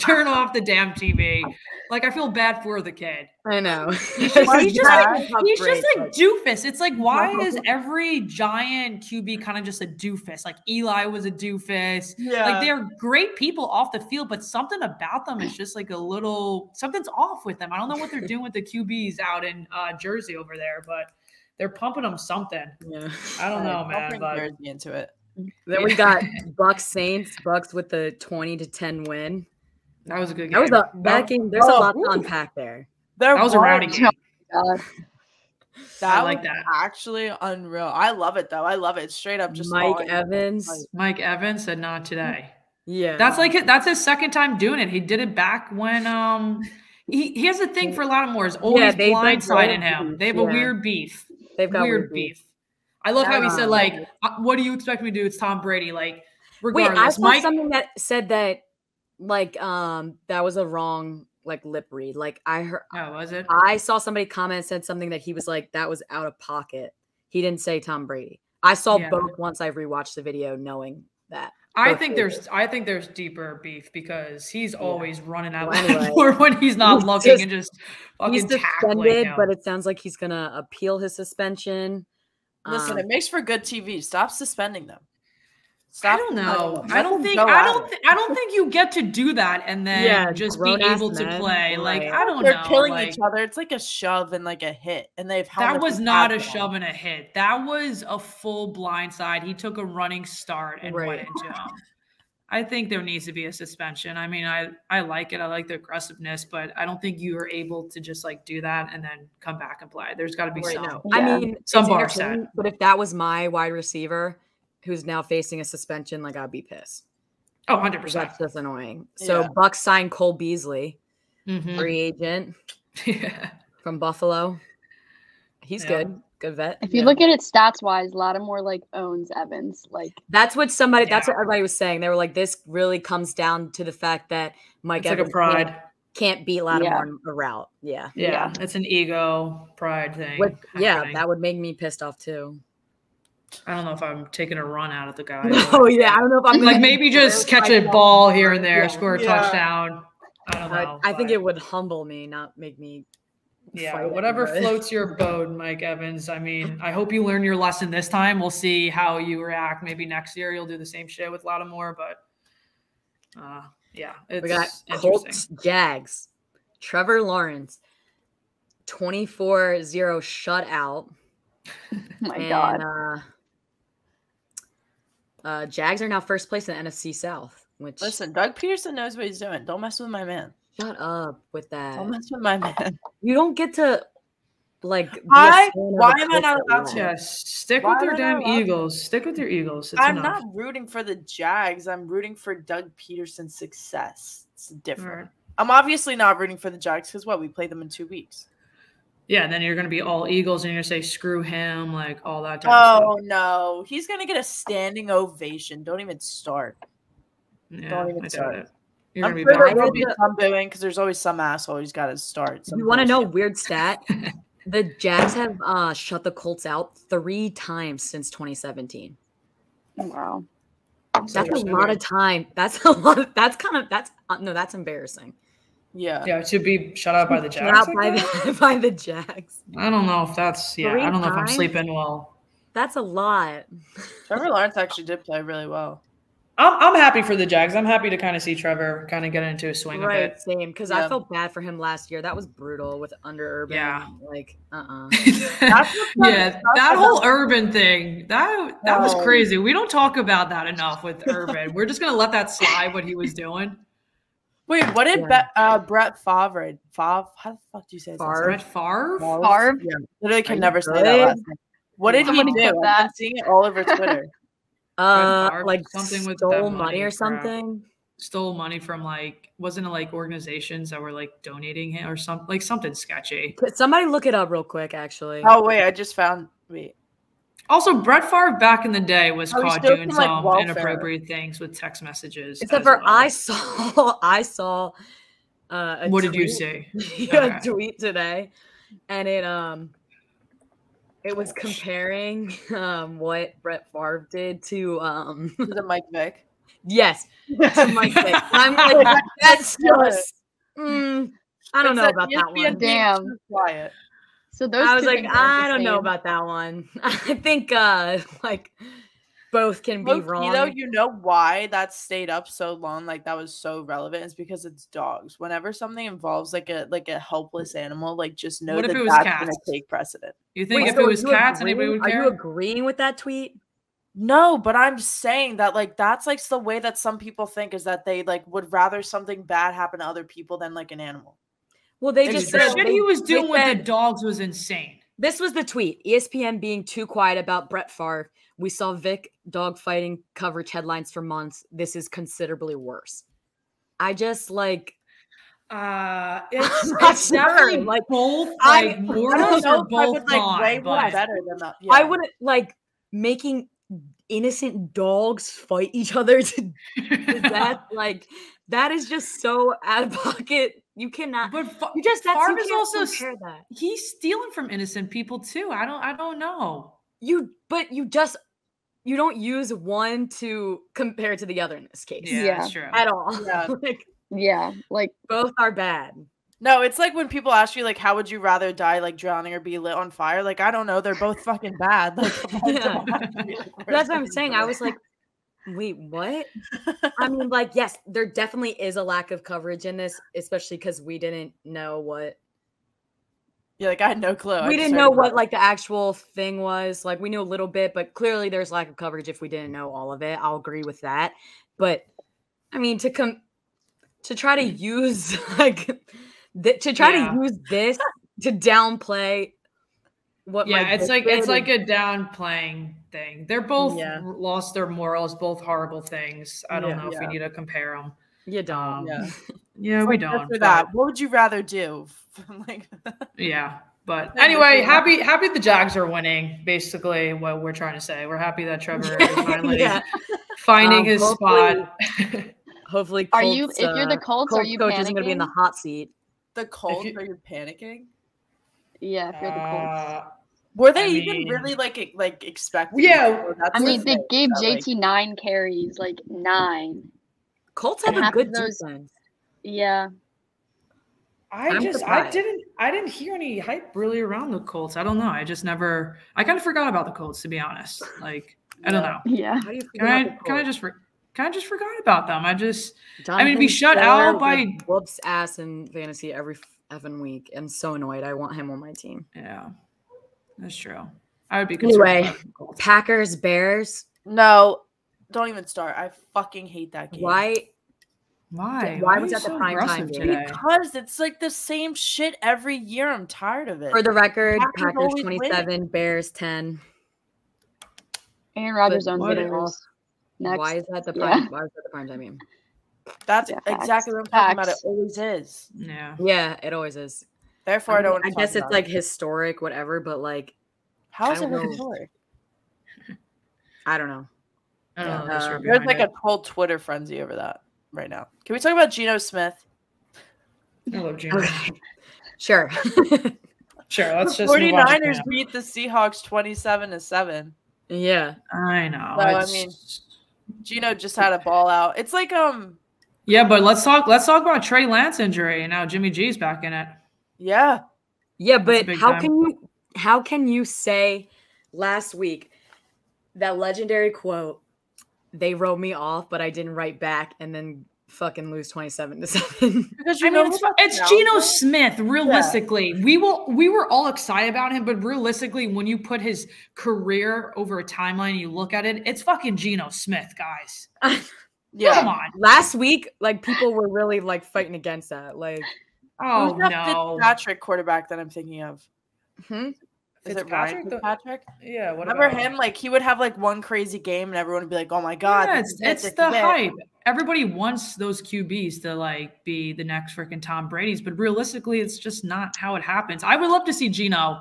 turn off the damn TV. Like I feel bad for the kid. I know. He's just, he's just like, he's just like doofus. It's like why is every giant QB kind of just a doofus? Like Eli was a doofus. Yeah. Like they're great people off the field, but something about them is just like a little something's off with them. I don't know what they're doing with the QBs out in uh, Jersey over there, but they're pumping them something. Yeah. I don't know, I'll man. bring But Jersey into it. Then we got Bucks Saints. Bucks with the twenty to ten win. that was a good game. That was a that game. There's a Oh, lot to unpack there. There That was a rowdy was- game. God. That I like was that. Actually, unreal. I love it though. I love it. Straight up, just Mike. Evans. Like, Mike Evans said not today. Yeah. That's like that's his second time doing it. He did it back when um he, he has a thing for Lattimore is always they like blindsiding him. They have a weird beef. they've got weird beef. I love how he said like, "Uh, "What do you expect me to do?" It's Tom Brady. Like, Wait, I saw Mike. something that said that like um that was a wrong like lip read. Like I heard Oh, was it? I saw somebody comment said something that he was like that was out of pocket. He didn't say Tom Brady. I saw Yeah. both once I rewatched the video knowing that. I think there's I think there's deeper beef because he's always running out Well, of anyway, Lattimore when he's not he's looking just- and just He's fucking tackling suspended, him. but it sounds like he's gonna appeal his suspension. Listen, Um, it makes for good TV. Stop suspending them. I don't know. I don't think I don't it. thi- I don't think you get to do that and then Yeah, just be able to men, play. Like. I don't know. They're killing like, each other. It's like a shove and like a hit, and they've That was not a pads shove and a hit. That was a full blind side. He took a running start and went into him. I think there needs to be a suspension. I mean, I I like it. I like the aggressiveness, but I don't think you are able to just like do that and then come back and play. There's got to be right some. now. Yeah. I mean, Some it's bar set. But if that was my wide receiver who's now facing a suspension, like I'd be pissed. Oh, 100 'cause percent. That's just annoying. So Yeah. Bucks signed Cole Beasley, Mm-hmm. free agent Yeah. from Buffalo. He's Yeah. good. Good vet. If you Yeah. look at it stats wise, Lattimore like owns Evans. Like That's what somebody. That's what everybody was saying. They were like, "This really comes down to the fact that Mike It's like a pride. can't, can't beat Lattimore on a route." Yeah, Yeah, Yeah. it's an ego pride thing. Which, yeah, happening. that would make me pissed off too. I don't know if I'm taking a run out of the guy. Oh yeah, I don't know if I'm like maybe just catch a ball here and there, Yeah. score a Yeah. touchdown. I don't know. I think it would humble me, not make me Yeah, fight whatever but- floats your boat, Mike Evans. I mean, I hope you learn your lesson this time. We'll see how you react. Maybe next year you'll do the same shit with Lattimore, but uh, yeah, it's We got. Colts Jags. Trevor Lawrence, 24 0 shutout. Oh my and, god. Uh, uh, Jags are now first place in the NFC South, which Listen, Doug Pederson knows what he's doing. Don't mess with my man. Shut up with that. Don't that. mess with my man. You don't get to like. be a I- fan of why am I not Colts allowed to? stick Why with your damn allowed to? Eagles. Stick with your Eagles. It's I'm enough. not rooting for the Jags. I'm rooting for Doug Pederson's success. It's All different. right. I'm obviously not rooting for the Jags because what? We play them in two weeks. Yeah, and then you're gonna be all Eagles, and you're gonna say screw him, like all that. Type of Oh no, he's gonna get a standing ovation. Don't even start. Yeah, don't even I doubt start. It. You're I'm gonna be sure back. there will be some booing because there's always some asshole who's got to start. You want to know weird stat? the Jags have uh, shut the Colts out three times since 2017. Wow. That's a interesting. lot of time. That's a lot. Of, that's kind of that's uh, no, that's embarrassing. Yeah. Yeah, to be shut out by the Shut Jags. out by the by the Jags. I don't know if that's yeah. Three I don't know if I'm sleeping well. That's a lot. Trevor Lawrence actually did play really well. I'm, I'm happy for the Jags. I'm happy to kind of see Trevor kind of get into a swing Right, of same. Because I felt bad for him last year. That was brutal with under Urban. Yeah. Like, uh, uh it. That's what's yeah, that's that what- whole urban thing that that was crazy. We don't talk about that enough with Urban. We're just gonna let that slide. What he was doing. Wait, what did Yeah. Be- uh, Brett Favre? Favre? How the fuck do you say his last Favre. Brett Favre. Favre? Yeah, literally can you never say that last. What did he do? put I've been that- seeing it all over Twitter. Uh, like something with stole money, money or crap. something. Stole money from like wasn't it like organizations that were like donating him or something like something sketchy. Could Somebody look it up real quick. Actually, oh wait, I just found. Wait, Also, Brett Favre back in the day was Oh, caught doing from, like, some welfare. inappropriate things with text messages. except as for well. I saw, I saw. Uh, a What did you tweet- see? a Okay. tweet today, and it um, it was comparing um what Brett Favre did to um, is it Mike Vick? yes, to Mike Vick. I'm like, that's just. mm, I don't know about that one. Damn. Quiet. So those I was like, I don't know about that one. I think uh like both can be Low-key, wrong. though, you know why that stayed up so long? Like that was so relevant. Is because it's dogs. Whenever something involves like a like a helpless animal, like just know What if that it was that's cats? gonna take precedent. You think Wait, if so it was you cats, anybody would care? Are you agreeing with that tweet? No, but I'm saying that like that's like the way that some people think is that they like would rather something bad happen to other people than like an animal. Well, they the just shit said he was they doing with the dogs was insane. This was the tweet. ESPN being too quiet about Brett Favre. We saw Vick dog fighting coverage headlines for months. This is considerably worse. I just like Uh, it's, not it's definitely sure, like, both I- like I don't know are if I both would like gone, way more but better than that. I wouldn't like making innocent dogs fight each other to that like that is just so out of pocket. You cannot but Fa- you just Favre is also compare that. he's stealing from innocent people too. I don't I don't know. You but you just you don't use one to compare to the other in this case Yeah, Yeah. true. at all. Yeah. like Yeah, like both are bad. No, it's like when people ask you like, how would you rather die, like drowning or be lit on fire? Like, I don't know. They're both fucking bad. Like, Yeah. do I have to be, like, worse That's what I'm saying. I was like, wait, what? I mean, like, yes, there definitely is a lack of coverage in this, especially because we didn't know what yeah, like I had no clue. We just didn't know what it. like the actual thing was. Like we knew a little bit, but clearly there's lack of coverage if we didn't know all of it. I'll agree with that. But I mean to come to try to use like th- to try Yeah. to use this to downplay what yeah, my it's like it's did like a downplaying thing. They're both Yeah. lost their morals, both horrible things. I don't Yeah. know if we need to compare them. you don't. Um, Yeah. yeah, we like, don't. After but- that, what would you rather do? like, Yeah. But anyway, happy happy the Jags are winning. Basically, what we're trying to say. We're happy that Trevor is finally yeah. finding Um, his hopefully- spot. Hopefully, Are you- Colts, if you're the uh, Colts, are you coach isn't going to be in the hot seat. the Colts, you- are you panicking? yeah, if you're the Colts. Uh, Were they I even mean- really like like expecting? Yeah, that's I mean, they thing, gave that, like- JT nine carries, like nine. Colts have a good of those- defense. Yeah, I I'm just I didn't I didn't hear any hype really around the Colts. I don't know. I just never. I kind of forgot about the Colts to be honest. Like I don't know. Yeah. How do you Kind of, kind of just, for, kind of just forgot about them. I just, Jonathan I mean, be shut Taylor, out by- like, whoops ass in fantasy every effing week. I'm so annoyed. I want him on my team. yeah, that's true. I would be concerned. Anyway, about the Colts. Packers, Bears. No, don't even start. I fucking hate that game. Why? Why? why are was you that the prime time game? today? Because it's like the same shit every year. I'm tired of it. For the record, Packers Packers always win. 27, Bears 10. Aaron Rodgers owns the what Bears. else? Next. Why is that the prime? Yeah. prime? Why is that the prime time game? That's Yeah, facts. exactly what I'm talking about. It always is. Yeah. Yeah, it always is. Therefore, I, I, don't. wanna I talk guess it's about like it. historic, whatever, but like how is it know. historic? I don't know. I don't know. Uh, There's like it. a whole Twitter frenzy over that right now. Can we talk about Geno Smith? I love Geno. Okay. Sure. Sure, let's just move on 49ers beat the Seahawks 27 to 7. yeah. I know. So, I it's- mean- Geno just had a ball out. It's like um yeah, but let's talk. Let's talk about Trey Lance injury and now Jimmy G's back in it. yeah. Yeah, but how time. can you how can you say last week that legendary quote, they wrote me off, but I didn't write back and then fucking lose 27 to 7. Because you I know mean, it's, what it's Geno Smith. Realistically, we will. We were all excited about him, but realistically, when you put his career over a timeline, and you look at it, it's fucking Geno Smith, guys. Yeah. Come on. last week, like people were really like fighting against that. Like, Oh Who's that no. Patrick quarterback that I'm thinking of? hmm? Is it Ryan Fitzpatrick? Yeah. What Remember about him? Like he would have like one crazy game and everyone would be like, "Oh my god!" Yeah, this it's it's the is hype. Everybody wants those QBs to like be the next freaking Tom Brady's, but realistically, it's just not how it happens. I would love to see Geno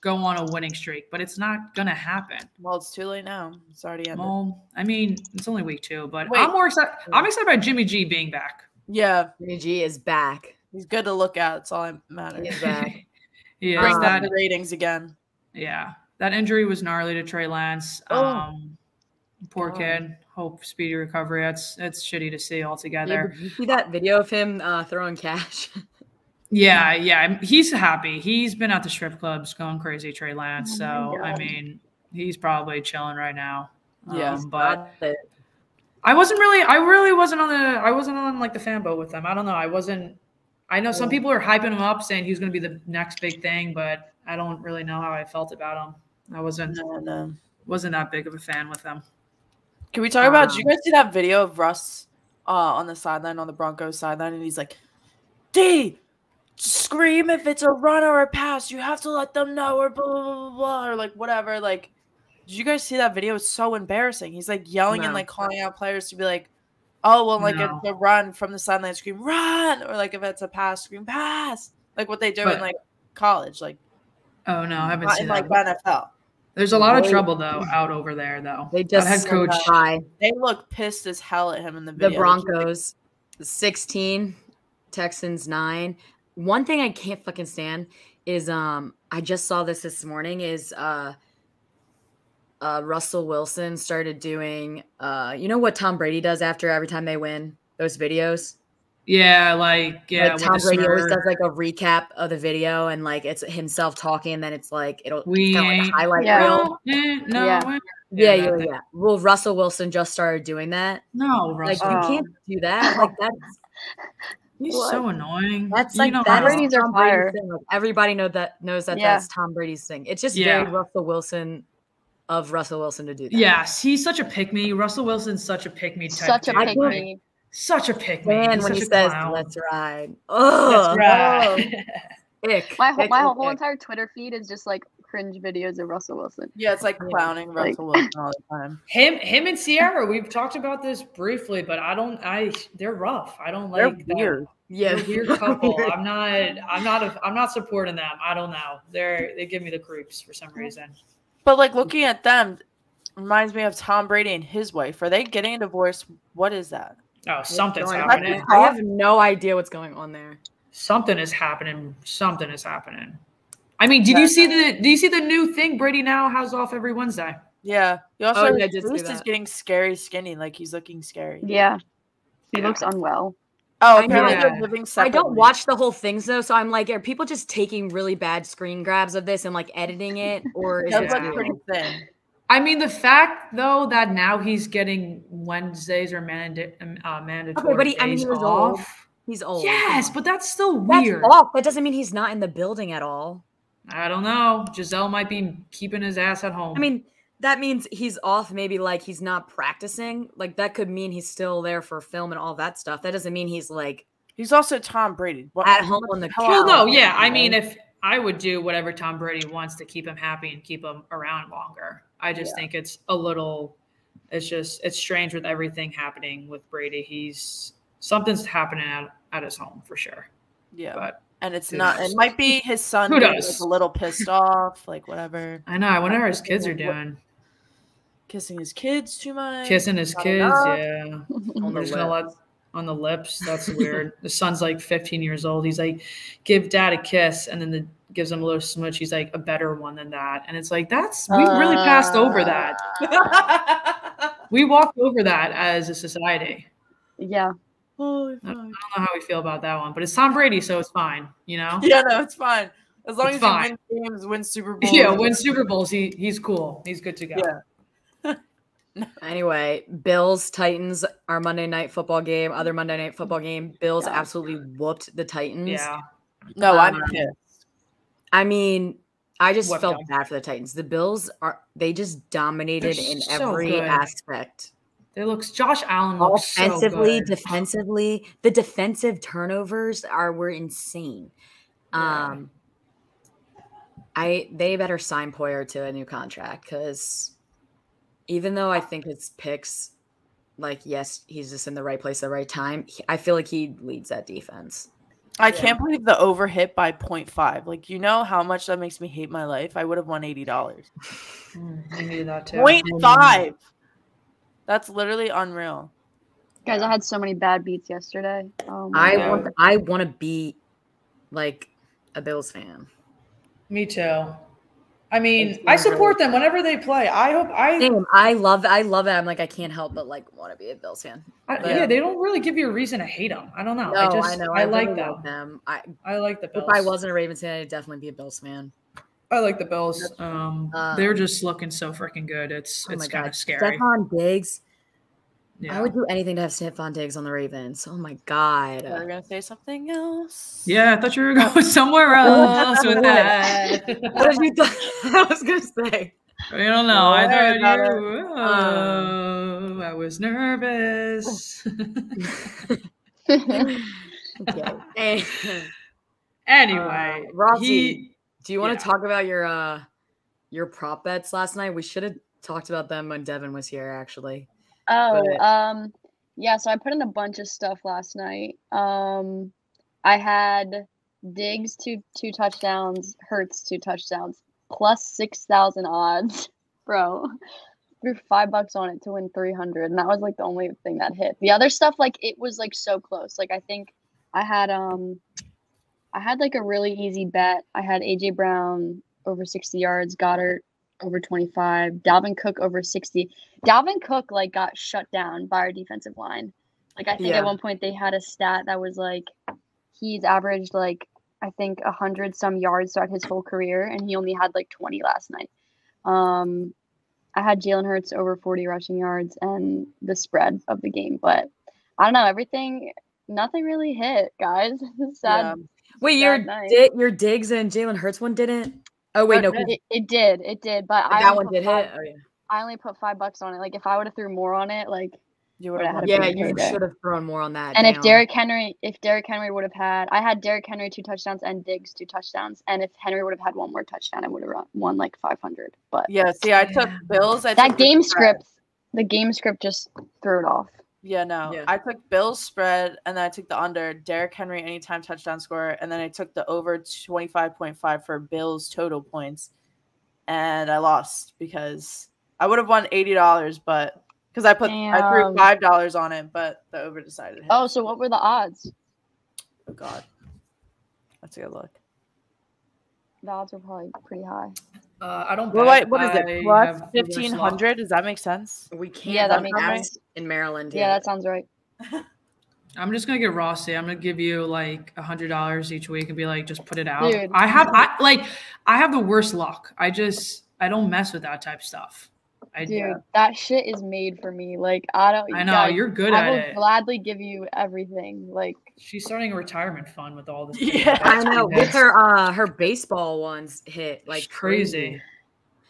go on a winning streak, but it's not gonna happen. Well, it's too late now. It's already ended. Well, I mean, it's only week two, but Wait. I'm more excited. I'm excited about Jimmy G being back. yeah, Jimmy G is back. he's good to look at. That's all that matters. He's back. yeah, Bring Um, that the ratings again. Yeah, that injury was gnarly to Trey Lance. Oh. Um, poor God. kid. Hope speedy recovery. That's it's shitty to see Yeah, altogether. you see that video of him uh, throwing cash? Yeah, yeah, he's happy. He's been at the strip clubs going crazy, Trey Lance. Oh so I mean, he's probably chilling right now. Yeah. Um, but But I wasn't really, I really wasn't on the, I wasn't on like the fan boat with them. I don't know. I wasn't. I know some people are hyping him up, saying he's going to be the next big thing, but I don't really know how I felt about him. I wasn't No, no. wasn't that big of a fan with them. Can we talk about? Did you Um, guys see that video of Russ uh, on the sideline on the Broncos sideline, and he's like, "D, scream if it's a run or a pass. You have to let them know, or blah blah blah, blah, blah or like whatever." Like, did you guys see that video? It's so embarrassing. He's like yelling and like calling out players to be like, "Oh, well, like No. it's a run from the sideline, scream run," or like if it's a pass, scream pass, like what they do in like college, like Oh no, I haven't not seen in that. like NFL. There's a lot of trouble though out over there though. they just head coach. Hi. They look pissed as hell at him in the video. the. Broncos 16, Texans 9. One thing I can't fucking stand is um I just saw this this morning is uh uh Russell Wilson started doing uh you know what Tom Brady does after every time they win those videos? Yeah, like yeah, like Tom Brady always does like a recap of the video and like it's himself talking and then it's like it'll We kind of like a highlight Yeah. reel. No, eh, no, Yeah. Yeah, yeah, yeah. Well, Russell Wilson just started doing that. No, Like you can't do that. Like that's He's What? so annoying. That's You like know that Brady's Tom Brady's fire. thing. Like everybody know that knows that Yeah. that's Tom Brady's thing. It's just Yeah. very Russell Wilson of Russell Wilson to do that. Yes, he's such a pick me. Russell Wilson's such a pick me type. Such a pick me. Such a pick me. Man, when he says clown. "Let's ride," That's oh, right. ick. My whole Ick, my ick, whole ick. entire Twitter feed is just like cringe videos of Russell Wilson. Yeah, it's like Yeah. clowning Like- Russell Wilson all the time. him, him and Ciara. We've talked about this briefly, but I don't. I they're rough. I don't like They're like that. weird. Yeah, They're weird couple. I'm not. I'm not. A, I'm not supporting them. I don't know. They're they give me the creeps for some reason. But like looking at them reminds me of Tom Brady and his wife. Are they getting a divorce? What is that? Oh, something's happening. I have no idea what's going on there. Something is happening. Something is happening. I mean, did you see the? Do you see the new thing Brady now has off every Wednesday? Yeah. You also Oh, yeah, I did see Bruce is getting scary skinny, like he's looking scary. Yeah. He Yeah. looks unwell. Oh, I apparently Yeah. they're living I don't watch the whole things though, so I'm like, are people just taking really bad screen grabs of this and like editing it, or is it Yeah. pretty thin. I mean, the fact though that now he's getting Wednesdays or manda- um, uh, mandatory but he- I mean, days he was old. off. He's old. Yes, but that's still that's weird. off. That doesn't mean he's not in the building at all. I don't know. Gisele might be keeping his ass at home. I mean, that means he's off. Maybe like he's not practicing. Like that could mean he's still there for film and all that stuff. That doesn't mean he's like He's also Tom Brady. What, at home on the Hell, couch. well, no, yeah. I mean, if I would do whatever Tom Brady wants to keep him happy and keep him around longer, I just think it's a little. It's just it's strange with everything happening with Brady. He's something's happening at, at his home for sure. yeah, But and it's not. knows? It might be his son. Who knows? Like, a little pissed off, like whatever, I know. I wonder how his kids are doing. kissing his kids too much. Kissing his kids, enough. yeah. We're just gonna let lips. On the lips. That's weird. the son's like 15 years old. He's like, give dad a kiss, and then the gives him a little smooch. He's like a better one than that, and it's like that's we really passed over that. Ah. We walked over that as a society. yeah. Holy I fuck. don't know how we feel about that one, but it's Tom Brady, so it's fine. You know. Yeah, no, it's fine. As long It's as fine. he wins games, wins Super Bowls. Yeah, win Super Bowls. He he's cool. He's good to go. Yeah. Anyway, Bills Titans, our Monday night football game, other Monday night football game. Bills Yeah. absolutely whooped the Titans. Yeah. No, I'm Um, pissed. I mean, I just What felt them? bad for the Titans. The Bills are they just dominated They're in so every good. aspect. They looks Josh Allen looks so Offensively, good. defensively, the defensive turnovers are were insane. Yeah. Um I they better sign Poyer to a new contract because even though I think it's picks, like yes, he's just in the right place at the right time. he- I feel like he leads that defense. I can't believe the over hit by 0.5. Like, you know how much that makes me hate my life? I would have won $80. Mm, I needed that too. 0.5. That's literally unreal. Guys, I had so many bad beats yesterday. Oh I my Yeah. want I want to be like a Bills fan. Me too. I mean, I support them whenever they play. I hope I, Same. I love I love it. I'm like I can't help but like want to be a Bills fan. I but- yeah, they don't really give you a reason to hate them. I don't know. No, I I, just know. I, like really them. them. I I like the Bills. if I wasn't a Ravens fan, I'd definitely be a Bills fan. I like the Bills. Um, Um, they're just looking so freaking good. It's Oh it's kind of scary. Stefon Diggs. Yeah. I would do anything to have Stefon Diggs on the Ravens. Oh my god. We're going to say something else. yeah, I thought you were going somewhere else with that. What did you th- I was gonna say. I don't know. I thought about you. Um, Oh, I was nervous. Okay. Anyway, Uh, Rossi, he, do you want Yeah. to talk about your uh your prop bets last night? We should have talked about them when Devan was here, actually. Oh, But- um, yeah. So I put in a bunch of stuff last night. Um, I had Diggs two two touchdowns, Hurts two touchdowns, plus six thousand odds, bro. Threw five bucks on it to win three hundred, and that was like the only thing that hit. The other stuff, like it was like so close. Like I think I had um, I had like a really easy bet. I had AJ Brown over sixty yards, Goedert over twenty five, Dalvin Cook over sixty. Dalvin Cook like got shut down by our defensive line. Like I think Yeah. at one point they had a stat that was like he's averaged like I think a hundred some yards throughout his whole career, and he only had like twenty last night. Um, I had Jalen Hurts over forty rushing yards and the spread of the game, but I don't know everything. Nothing really hit, guys. Sad. Yeah. Wait, your Sad night. Di- your Diggs and Jalen Hurts one didn't? Oh wait, no, It, it did, it did, but I that only one put did five- hit. Oh yeah. I only put five bucks on it. Like if I would have threw more on it, like You Would've had Yeah, you should have thrown more on that. And if damn. Derrick Henry, if Derrick Henry would have had, I had Derrick Henry two touchdowns and Diggs two touchdowns, and if Henry would have had one more touchdown, I would have won like five hundred. But Yeah, see, I took Bills. I that took game spread. script, the game script just threw it off. Yeah, no. Yeah. I took Bills spread and then I took the under Derrick Henry anytime touchdown score and then I took the over 25.5 for Bills total points. And I lost because I would have won $80, but because I put I threw $5 on it, but the over decided. Oh, so what were the odds? Oh, god. Let's take a look. The odds were probably pretty high. Uh, I don't. Well, wait, what is it? Plus have reverse luck. 1500? Does that make sense? we can't Yeah, that makes sense. in Maryland. Yeah, yet. that sounds right. I'm just gonna get Rossi. I'm gonna give you like a hundred dollars each week and be like, just put it out. Dude. I have I like I have the worst luck. I just I don't mess with that type stuff. I Dude, that shit is made for me. Like I don't. I know guys, you're good I at will gladly give you everything. Like She's starting a retirement fund with all this. Yeah. I know. With That's her uh her baseball ones hit like crazy.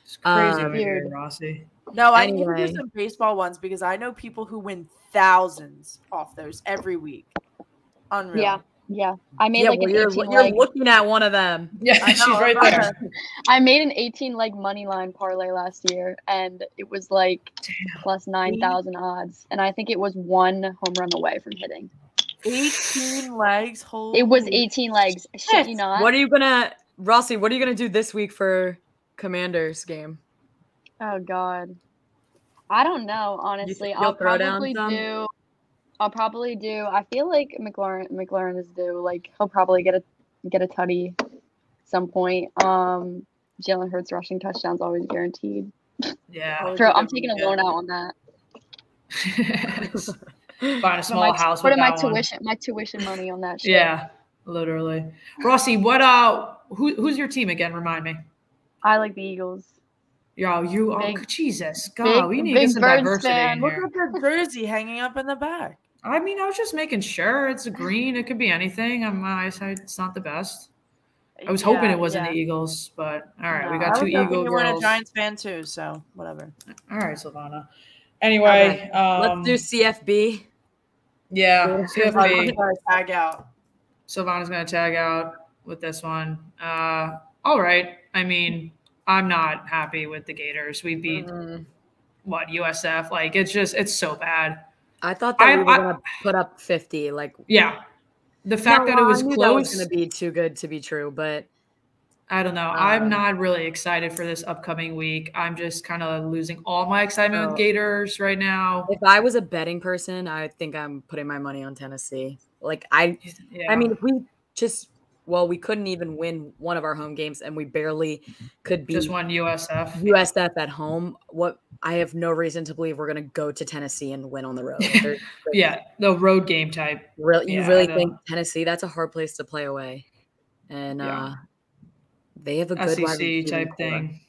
It's crazy, over here, Rossi. No, I need to Anyway. do some baseball ones because I know people who win thousands off those every week. Unreal. yeah, yeah. I made Yeah, like well, an you're, 18 you're leg. looking at one of them. Yeah, I she's right I'm there. I made an 18 leg money line parlay last year, and it was like plus 9,000 odds, and I think it was one home run away from hitting. 18 legs. Holy It was 18 legs. Shit, you not? What are you gonna Rossi, what are you gonna do this week for Commanders game? Oh God, I don't know. Honestly, you'll I'll throw down probably some? do. I'll probably do. I feel like McLaurin. McLaurin is due. Like he'll probably get a get a tutty, some point. Um, Jalen Hurts rushing touchdowns always guaranteed. Yeah. Always Bro, a I'm taking a loan out on that. Buying a small my, house. Put with in my that one. tuition, my tuition money on that shit. Yeah, literally. Rossi, what uh who who's your team again? Remind me. I like the Eagles. Yo, you oh Jesus, God, big- we need big to get some Birds diversity fan. in Look at the jersey hanging up in the back. I mean, I was just making sure it's a green. It could be anything. On my eyesight, it's not the best. I was hoping it wasn't yeah. the Eagles, but all right, we got two was hoping Eagle you weren't a girls. Giants fan too, so whatever. All right, Silvana. Anyway, um, Let's do CFB. yeah, I'm CFB. gonna tag out. Silvana's gonna tag out with this one. Uh, all right. I mean, I'm not happy with the Gators. We beat Mhm. what USF. Like it's just it's so bad. I thought that I- we were I- gonna put up 50. Like Yeah. The fact that it was I knew close, that was gonna be too good to be true, but I don't know. I'm Um, not really excited for this upcoming week. I'm just kind of losing all my excitement No. with Gators right now. if I was a betting person, I think I'm putting my money on Tennessee. Like I Yeah. I mean, if we just well, we couldn't even win one of our home games, and we barely could beat just one USF. USF at home. What I have no reason to believe we're going to go to Tennessee and win on the road. Yeah, the road game type. really, you Yeah, really think. Tennessee? That's a hard place to play away, and Yeah. uh, they have a good SEC type core. thing.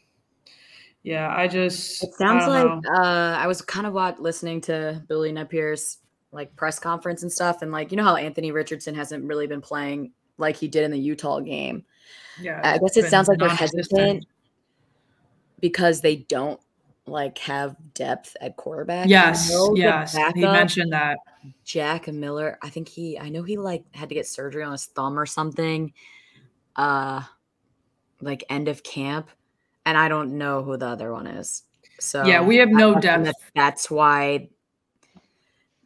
Yeah, I just It sounds I like uh, I was kind of listening to Billy Napier's like press conference and stuff, and like you know how Anthony Richardson hasn't really been playing like he did in the Utah game. yeah. I guess it sounds like they're hesitant because they don't like have depth at quarterback. Yes, yes. He backup, mentioned that. Jack and Miller. I think he. I know he like had to get surgery on his thumb or something. Uh, like end of camp, and I don't know who the other one is. So Yeah, we have no depth. that that's why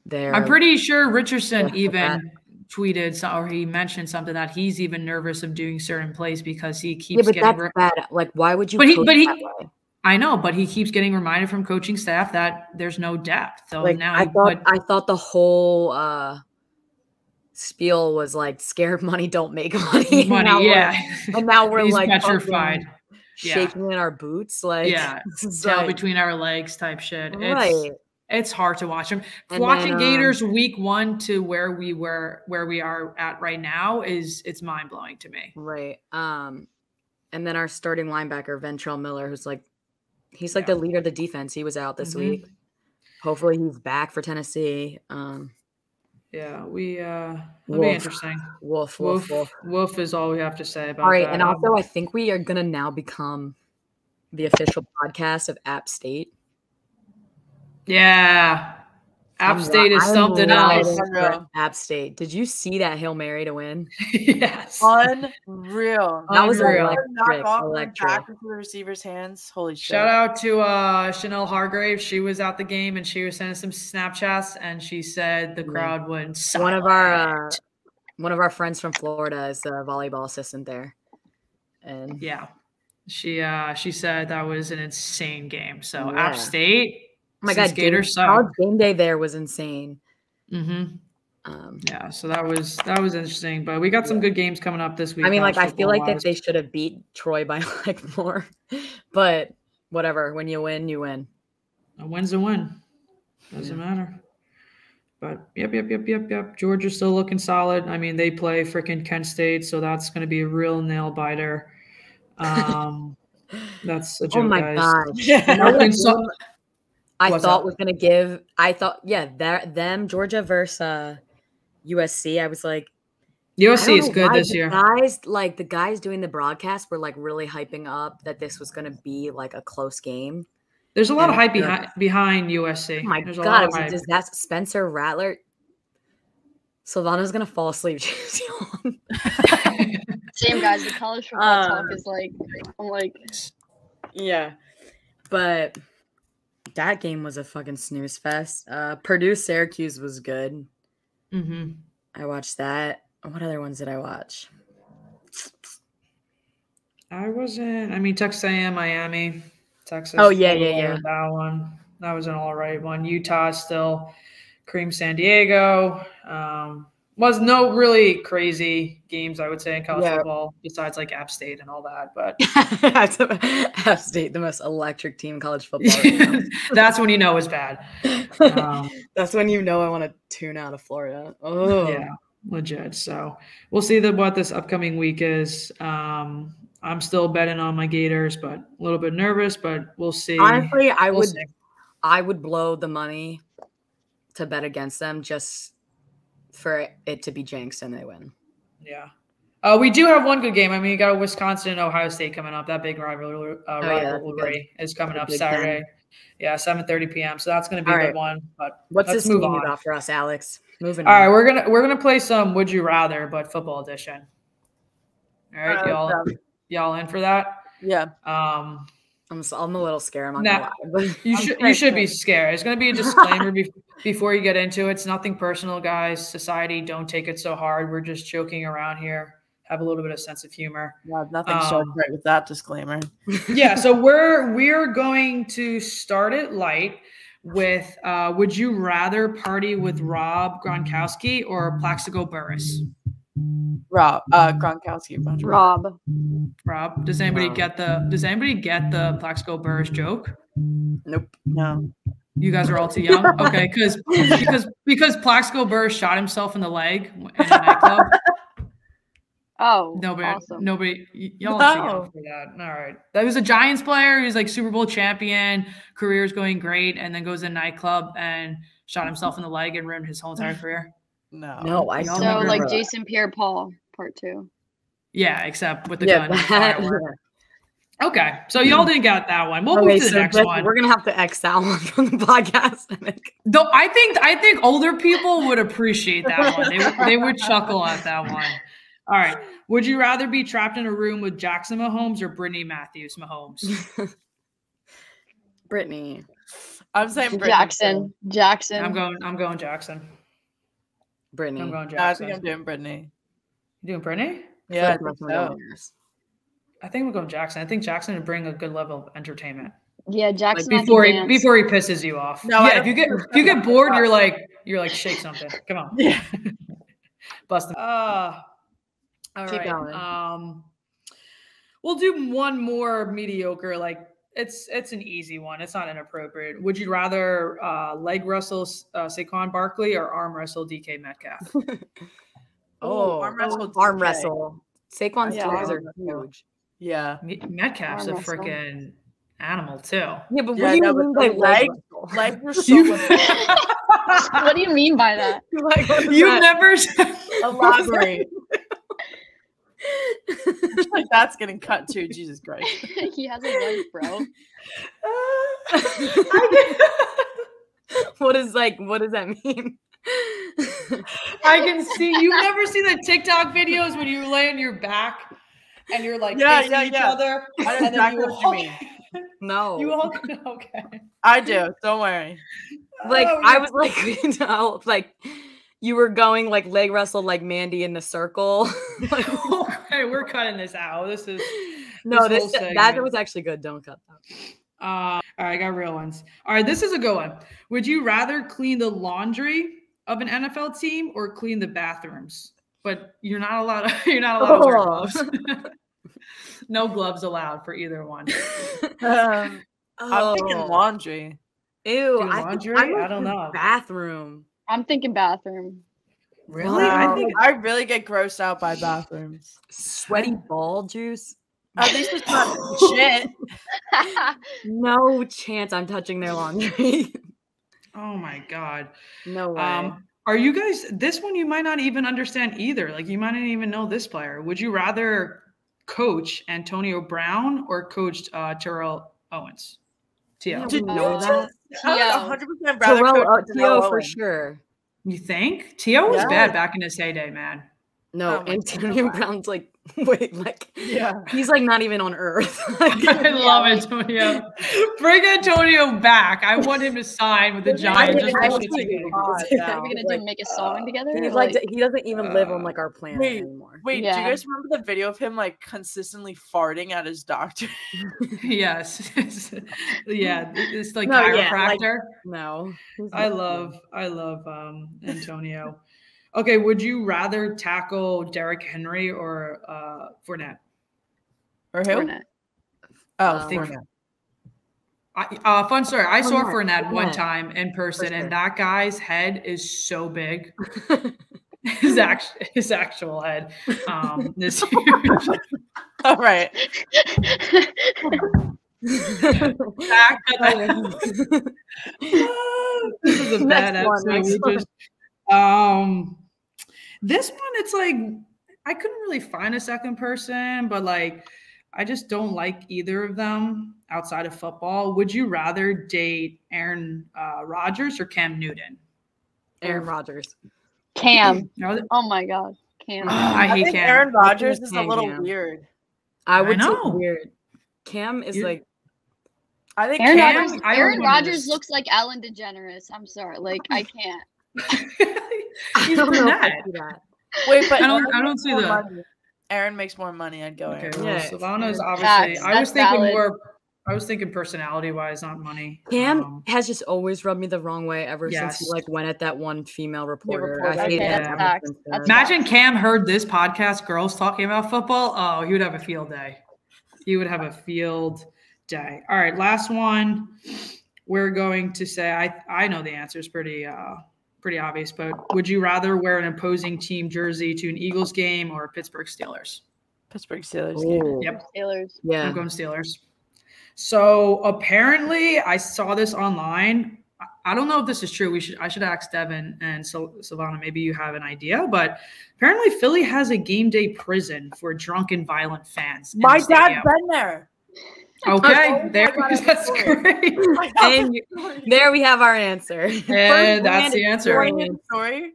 they're. I'm pretty sure Richardson even tweeted or he mentioned something that he's even nervous of doing certain plays because he keeps Yeah, but getting. that's re- bad. Like, why would you? But he- but he- I know, but he keeps getting reminded from coaching staff that there's no depth. So like now, I thought put- I thought the whole uh spiel was like scared money don't make money. money, we're- yeah, And now we're like petrified. fucking Yeah. shaking in our boots. Like Yeah, Tail like- between our legs type shit. Right. it's hard to watch them. And Watching then, um, Gators week one to where we were, where we are at right now, is it's mind blowing to me. Right. Um and then our starting linebacker, Ventrell Miller, who's like he's like Yeah. the leader of the defense. He was out this Mhm. week. Hopefully he's back for Tennessee. Um Yeah, we uh, it'll be interesting. wolf, wolf, Wolf, wolf. wolf is all we have to say about All right, that. and also I think we are gonna now become the official podcast of App State. Yeah, App State is I'm something else. for App State. Did you see that Hail Mary to win? yes. Unreal. That was Unreal. electric. Knock off electric. back into the receiver's hands. Holy shit. Shout out to uh, Chanel Hargrave. She was at the game and she was sending some Snapchats, and she said the Yeah. crowd went One of our uh, one of our friends from Florida is a volleyball assistant there. And yeah. She uh she said that was an insane game. So Yeah. App State. Oh my since god, Gators game, game day there was insane. Mm-hmm. Um, Yeah, so that was that was interesting. But we got some good games coming up this week. I mean, like I feel like that they should have beat Troy by like more, but whatever. When you win, you win. a win's a win. Doesn't matter. But yep, yep, yep, yep, yep. Georgia's still looking solid. I mean, they play freaking Kent State, so that's going to be a real nail biter. Um, that's a joke, Oh my guys. gosh. American so- I What's thought up? was gonna give. I thought, yeah, that them Georgia versus uh, USC. I was like, USC is good why this year. Guys, like the guys doing the broadcast were like really hyping up that this was gonna be like a close game. There's a lot of hype behind behind USC. Oh my There's a god! lot I of hype. Does that Spencer Rattler? Silvana's gonna fall asleep. Same guys. The college football Um, talk is like, I'm like, yeah, but that game was a fucking snooze fest. Uh, Purdue Syracuse was good. hmm I watched that. What other ones did I watch? I wasn't. I mean, Texas A&M, Miami, Texas. Oh, yeah, yeah, yeah. That one. That was an all right one. Utah still cream San Diego. Um, was no really crazy games I would say in college Yeah. football besides like App State and all that. But App State, the most electric team in college football. right that's when you know it's bad. Um, That's when you know I want to tune out of Florida. Oh, Yeah, legit. So we'll see that what this upcoming week is. Um, I'm still betting on my Gators, but a little bit nervous, but we'll see. Honestly, I We'll would, see. I would blow the money to bet against them just for it to be jinxed and they win. Yeah. Uh, we do have one good game. I mean, you got Wisconsin and Ohio State coming up. That big rivalry, uh, Oh, yeah, rivalry is coming up Big Ten. Saturday. Yeah, 7:30 p.m. So that's going to be All a good one. But What's let's this move game on. got for us, Alex? Moving All right, on. we're gonna we're gonna play some Would You Rather, but football edition. All right, Uh, y'all um, y'all in for that? Yeah. Um, I'm, s- I'm a little scared. I'm not Nah. gonna lie. but- You should you should be scared. scared. It's going to be a disclaimer be- before you get into it. It's nothing personal, guys. Society, don't take it so hard. We're just joking around here. Have a little bit of sense of humor. Yeah, nothing so Um, great with that disclaimer. Yeah, so we're we're going to start it light with uh, would you rather party with Rob Gronkowski or Plaxico Burress? Rob, uh, Gronkowski. a bunch of- Rob. Rob, does anybody Rob. get the does anybody get the Plaxico Burress joke? nope. No. You guys are all too young. Okay, because because because Plaxico Burress shot himself in the leg in a nightclub. Oh, Nobody, awesome. nobody, y- y'all are too No. young for that. All right, that was a Giants player. He was like Super Bowl champion, career's going great, and then goes to nightclub and shot himself in the leg and ruined his whole entire career. No. No, I Y'all don't So remember like that. Jason Pierre-Paul part two. Yeah, except with the Yeah, gun. and that- firework. Okay, so y'all mm. didn't get that one. We'll okay, move to the so next one. We're gonna have to X that one from the podcast. I think. Though I think I think older people would appreciate that one. They would, they would chuckle at that one. All right. Would you rather be trapped in a room with Jackson Mahomes or Brittany Matthews Mahomes? Brittany. I'm saying Brittany, Jackson. Jackson. I'm going. I'm going Jackson. Brittany. I'm going too. No, I Jackson. think I'm doing Brittany. You doing Brittany? Yeah, I think most of them are so. I think we're going Jackson. I think Jackson would bring a good level of entertainment yeah, Jackson. like before he dance. before he pisses you off. No, yeah, if you get if you get bored, you're like you're like shake something. Come on, Yeah. bust them. Uh, all Keep right. going. Um, we'll do one more mediocre. Like it's it's an easy one. It's not inappropriate. Would you rather uh, leg wrestle uh, Saquon Barkley or arm wrestle DK Metcalf? Oh, arm wrestle. arm wrestle. Saquon's Yeah, toes are huge. Yeah. Me- Metcalf's a Arm wrestle. freaking animal too. Yeah, but Yeah, what do you no, mean by the leg? leg- wrestle? Like we're so You- what do you mean by that? Like, You've that? never elaborate. Like that's getting cut too. Jesus Christ. he has a life, bro. what is like? What does that mean? I can see you've never seen the TikTok videos when you lay on your back and you're like Yeah, facing yeah, each yeah. other. I know and then exactly you what you walk- mean. no. You walk okay. I do. Don't worry. like Oh, I was like, you know, like you were going like leg wrestle like Mandy in the circle. like, okay, we're cutting this out. This is no, This this, whole that was actually good. Don't cut that. uh all right, I got real ones. All right, this is a good one. Would you rather clean the laundry of an NFL team or clean the bathrooms? But you're not allowed you're not allowed to wear Oh. gloves. no gloves allowed for either one. Um, I'm thinking Oh. laundry. Ew, Do I laundry? I, would I don't know. Bathroom. I'm thinking bathroom. Really? I I think think I really get grossed out by bathrooms. Sweaty ball juice? At least it's not shit. No chance I'm touching their laundry. oh my god. no way. Um, are you guys this one you might not even understand either? Like you might not even know this player. Would you rather coach Antonio Brown or coach uh Terrell Owens? Yeah, TL. we know that. I would 100% rather Terrell, coach Terrell T.O. for sure. You think? Tio was Yeah. bad back in his heyday, man. No, Oh Antonio God. Brown's like, wait, like, Yeah. he's like not even on Earth. I love Antonio. Bring Antonio back. I want him to sign with the Giants. I- Just I for think shits and he- giggles. God, Are we gonna like, do make a song together? He's or, like, he doesn't even live on like our planet Wait, anymore. Wait, do you guys remember the video of him like consistently farting at his doctor? yes. yeah. It's like No, yeah, like- No, I love I love um Antonio. Okay, would you rather tackle Derrick Henry or uh Fournette? Or who? Fournette. Oh, Um, think- Fournette. I, uh, fun story. I saw Fournette, Fournette one Fournette. time in person, sure. and that guy's head is so big. His actual his actual head um, is huge. All right. Back this is a bad Next one, episode. one. just- um, this one, it's like I couldn't really find a second person, but like I just don't like either of them outside of football. Would you rather date Aaron uh, Rodgers or Cam Newton? Aaron Rodgers. Cam. Oh my god. Cam. I hate think Cam. Aaron Rodgers is a little yeah. weird. I I would take know. weird. Cam is You- like I think Aaron Cam, Rodgers, Aaron would Rodgers looks like Ellen DeGeneres. I'm sorry. Like I can't. He's I don't know I see that. Wait, but I don't- I don't see that. money. Aaron makes more money. I'd go. Okay, Aaron. well, Yeah, Savannah's obviously. Facts, I was thinking valid. more. I was thinking personality wise, not money. Cam Um, has just always rubbed me the wrong way ever since he like went at that one female reporter. reporter. I hate Okay, that that's ever That's then. Imagine Cam heard this podcast, girls talking about football. Oh, he would have a field day. He would have a field day. All right, last one. We're going to say I I know the answer is pretty uh pretty obvious, but would you rather wear an opposing team jersey to an Eagles game or a Pittsburgh Steelers? Pittsburgh Steelers. game. Yep. Steelers. Yeah. I'm going Steelers. So apparently, I saw this online. I- I don't know if this is true. We should I should ask Devan and Sil- Silvana. Maybe you have an idea, but apparently Philly has a game day prison for drunken, violent fans. My dad stadium. been there. Okay, Oh there. That's great. And you- there we have our answer. And that's the answer. story. Story.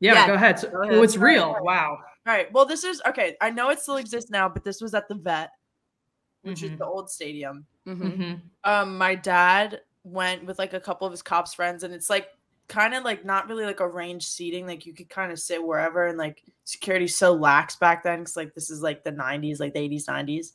Yeah, Yeah, go ahead. So, go ahead. Oh, it's real. Wow. All right. Well, this is okay. I know it still exists now, but this was at the vet, which is Mhm. the old stadium. Mhm. Mhm. Um, my dad went with like a couple of his cops friends, and it's like kind of like not really like arranged seating. Like you could kind of sit wherever, and like security's so lax back then because like this is like the '90s, like the '80s, '90s.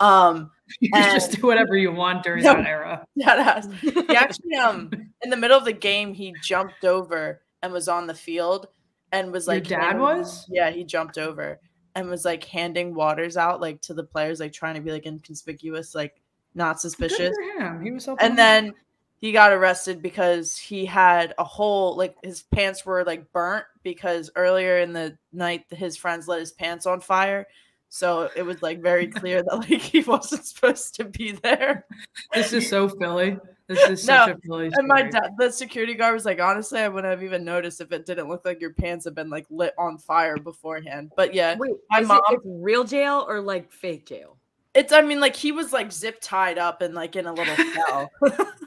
Um, You And- just do whatever you want during No. that era. that. He actually um in the middle of the game he jumped over and was on the field and was Your like dad handing- was? yeah he jumped over and was like handing waters out like to the players like trying to be like inconspicuous like not Good suspicious for him. He was and then he got arrested because he had a whole like his pants were like burnt because earlier in the night his friends lit his pants on fire so it was like very clear that like he wasn't supposed to be there this is so Philly. This is No, such a Philly. Story. And my dad, the security guard was like, honestly, I wouldn't have even noticed if it didn't look like your pants had been like lit on fire beforehand. But yeah, Wait, My is mom- it real jail or like fake jail? it's, I mean, like he was like zip tied up and like in a little cell.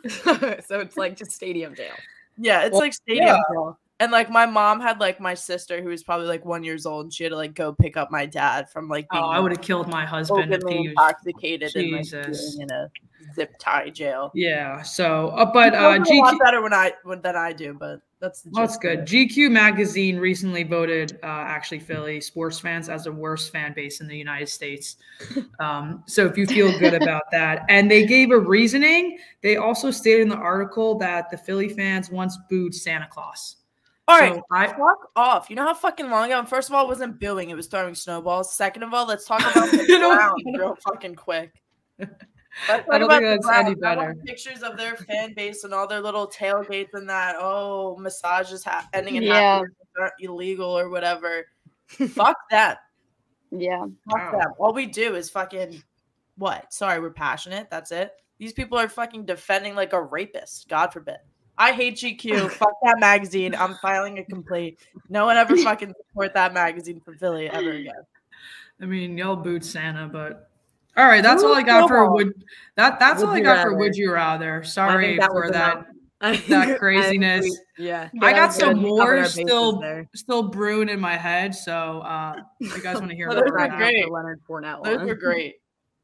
so it's like just stadium jail. yeah, it's Well, like stadium yeah. jail. And like my mom had like my sister who was probably like one years old and she had to like go pick up my dad from like Oh, being I would have killed my husband if he was. intoxicated and like being in a zip tie jail. Yeah. So, uh, but uh, it a lot GQ. better when I when, than I do, but that's Well, that's good. GQ magazine recently voted uh, actually Philly sports fans as the worst fan base in the United States. Um, so if you feel good about that, and they gave a reasoning, they also stated in the article that the Philly fans once booed Santa Claus. All right, So I, Fuck off. You know how fucking long ago? First of all, it wasn't booing, it was throwing snowballs. Second of all, let's talk about the You Browns real fucking quick. Let's I talk don't about think the that's Browns. any I want better. Pictures of their fan base and all their little tailgates and that. Oh, massages ha- ending in Yeah. happy aren't illegal or whatever. Fuck that. Yeah. Fuck Wow. them. All we do is fucking what? Sorry, we're passionate. That's it. These people are fucking defending like a rapist. God forbid. I hate GQ. Fuck that magazine. I'm filing a complaint. No one ever fucking support that magazine from Philly ever again. I mean, y'all boot Santa, but all right, that's all I got for Football. would that that's Would all I you got for rather? would you rather. Sorry that for that. enough. That craziness. I think we- yeah. I got some We more still there. still brewing in my head. So uh if you guys want to hear about that. great. Leonard Fournette Those were great.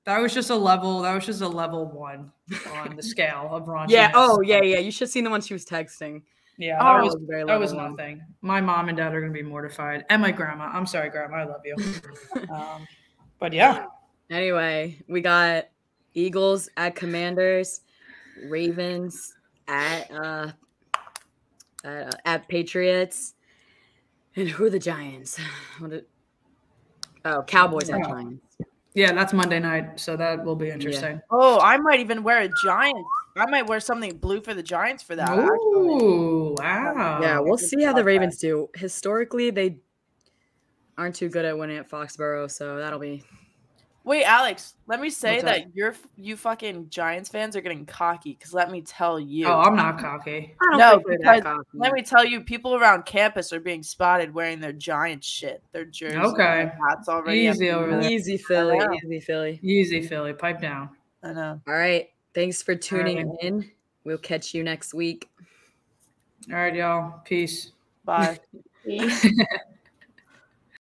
That was just a level. That was just a level one on the scale of raunchiness. Yeah. Oh, yeah, yeah. You should have seen the one she was texting. yeah. Oh, That was very that was one. nothing. My mom and dad are gonna be mortified, and my grandma. I'm sorry, grandma. I love you. um, but yeah, Anyway, we got Eagles at Commanders, Ravens at uh at, uh, at Patriots, and who are the Giants? What did, oh, Cowboys at Yeah. Giants. Yeah. That's Monday night, so that will be interesting. Oh, I might even wear a Giant. I might wear something blue for the Giants for that. actually. Wow. Yeah, we'll see how the spot Ravens do. Historically, they aren't too good at winning at Foxborough, so that'll be Wait, Alex, let me say What's up? that you're you fucking Giants fans are getting cocky because let me tell you. Oh, I'm not cocky. I don't No, think that because cocky. let me tell you, people around campus are being spotted wearing their Giant shit, their jerseys, Okay. their hats already. Easy over there. Easy Philly, easy Philly. Easy, Philly. Pipe down. I know. All right. Thanks for tuning right. in. We'll catch you next week. All right, y'all. Peace. Bye. Peace.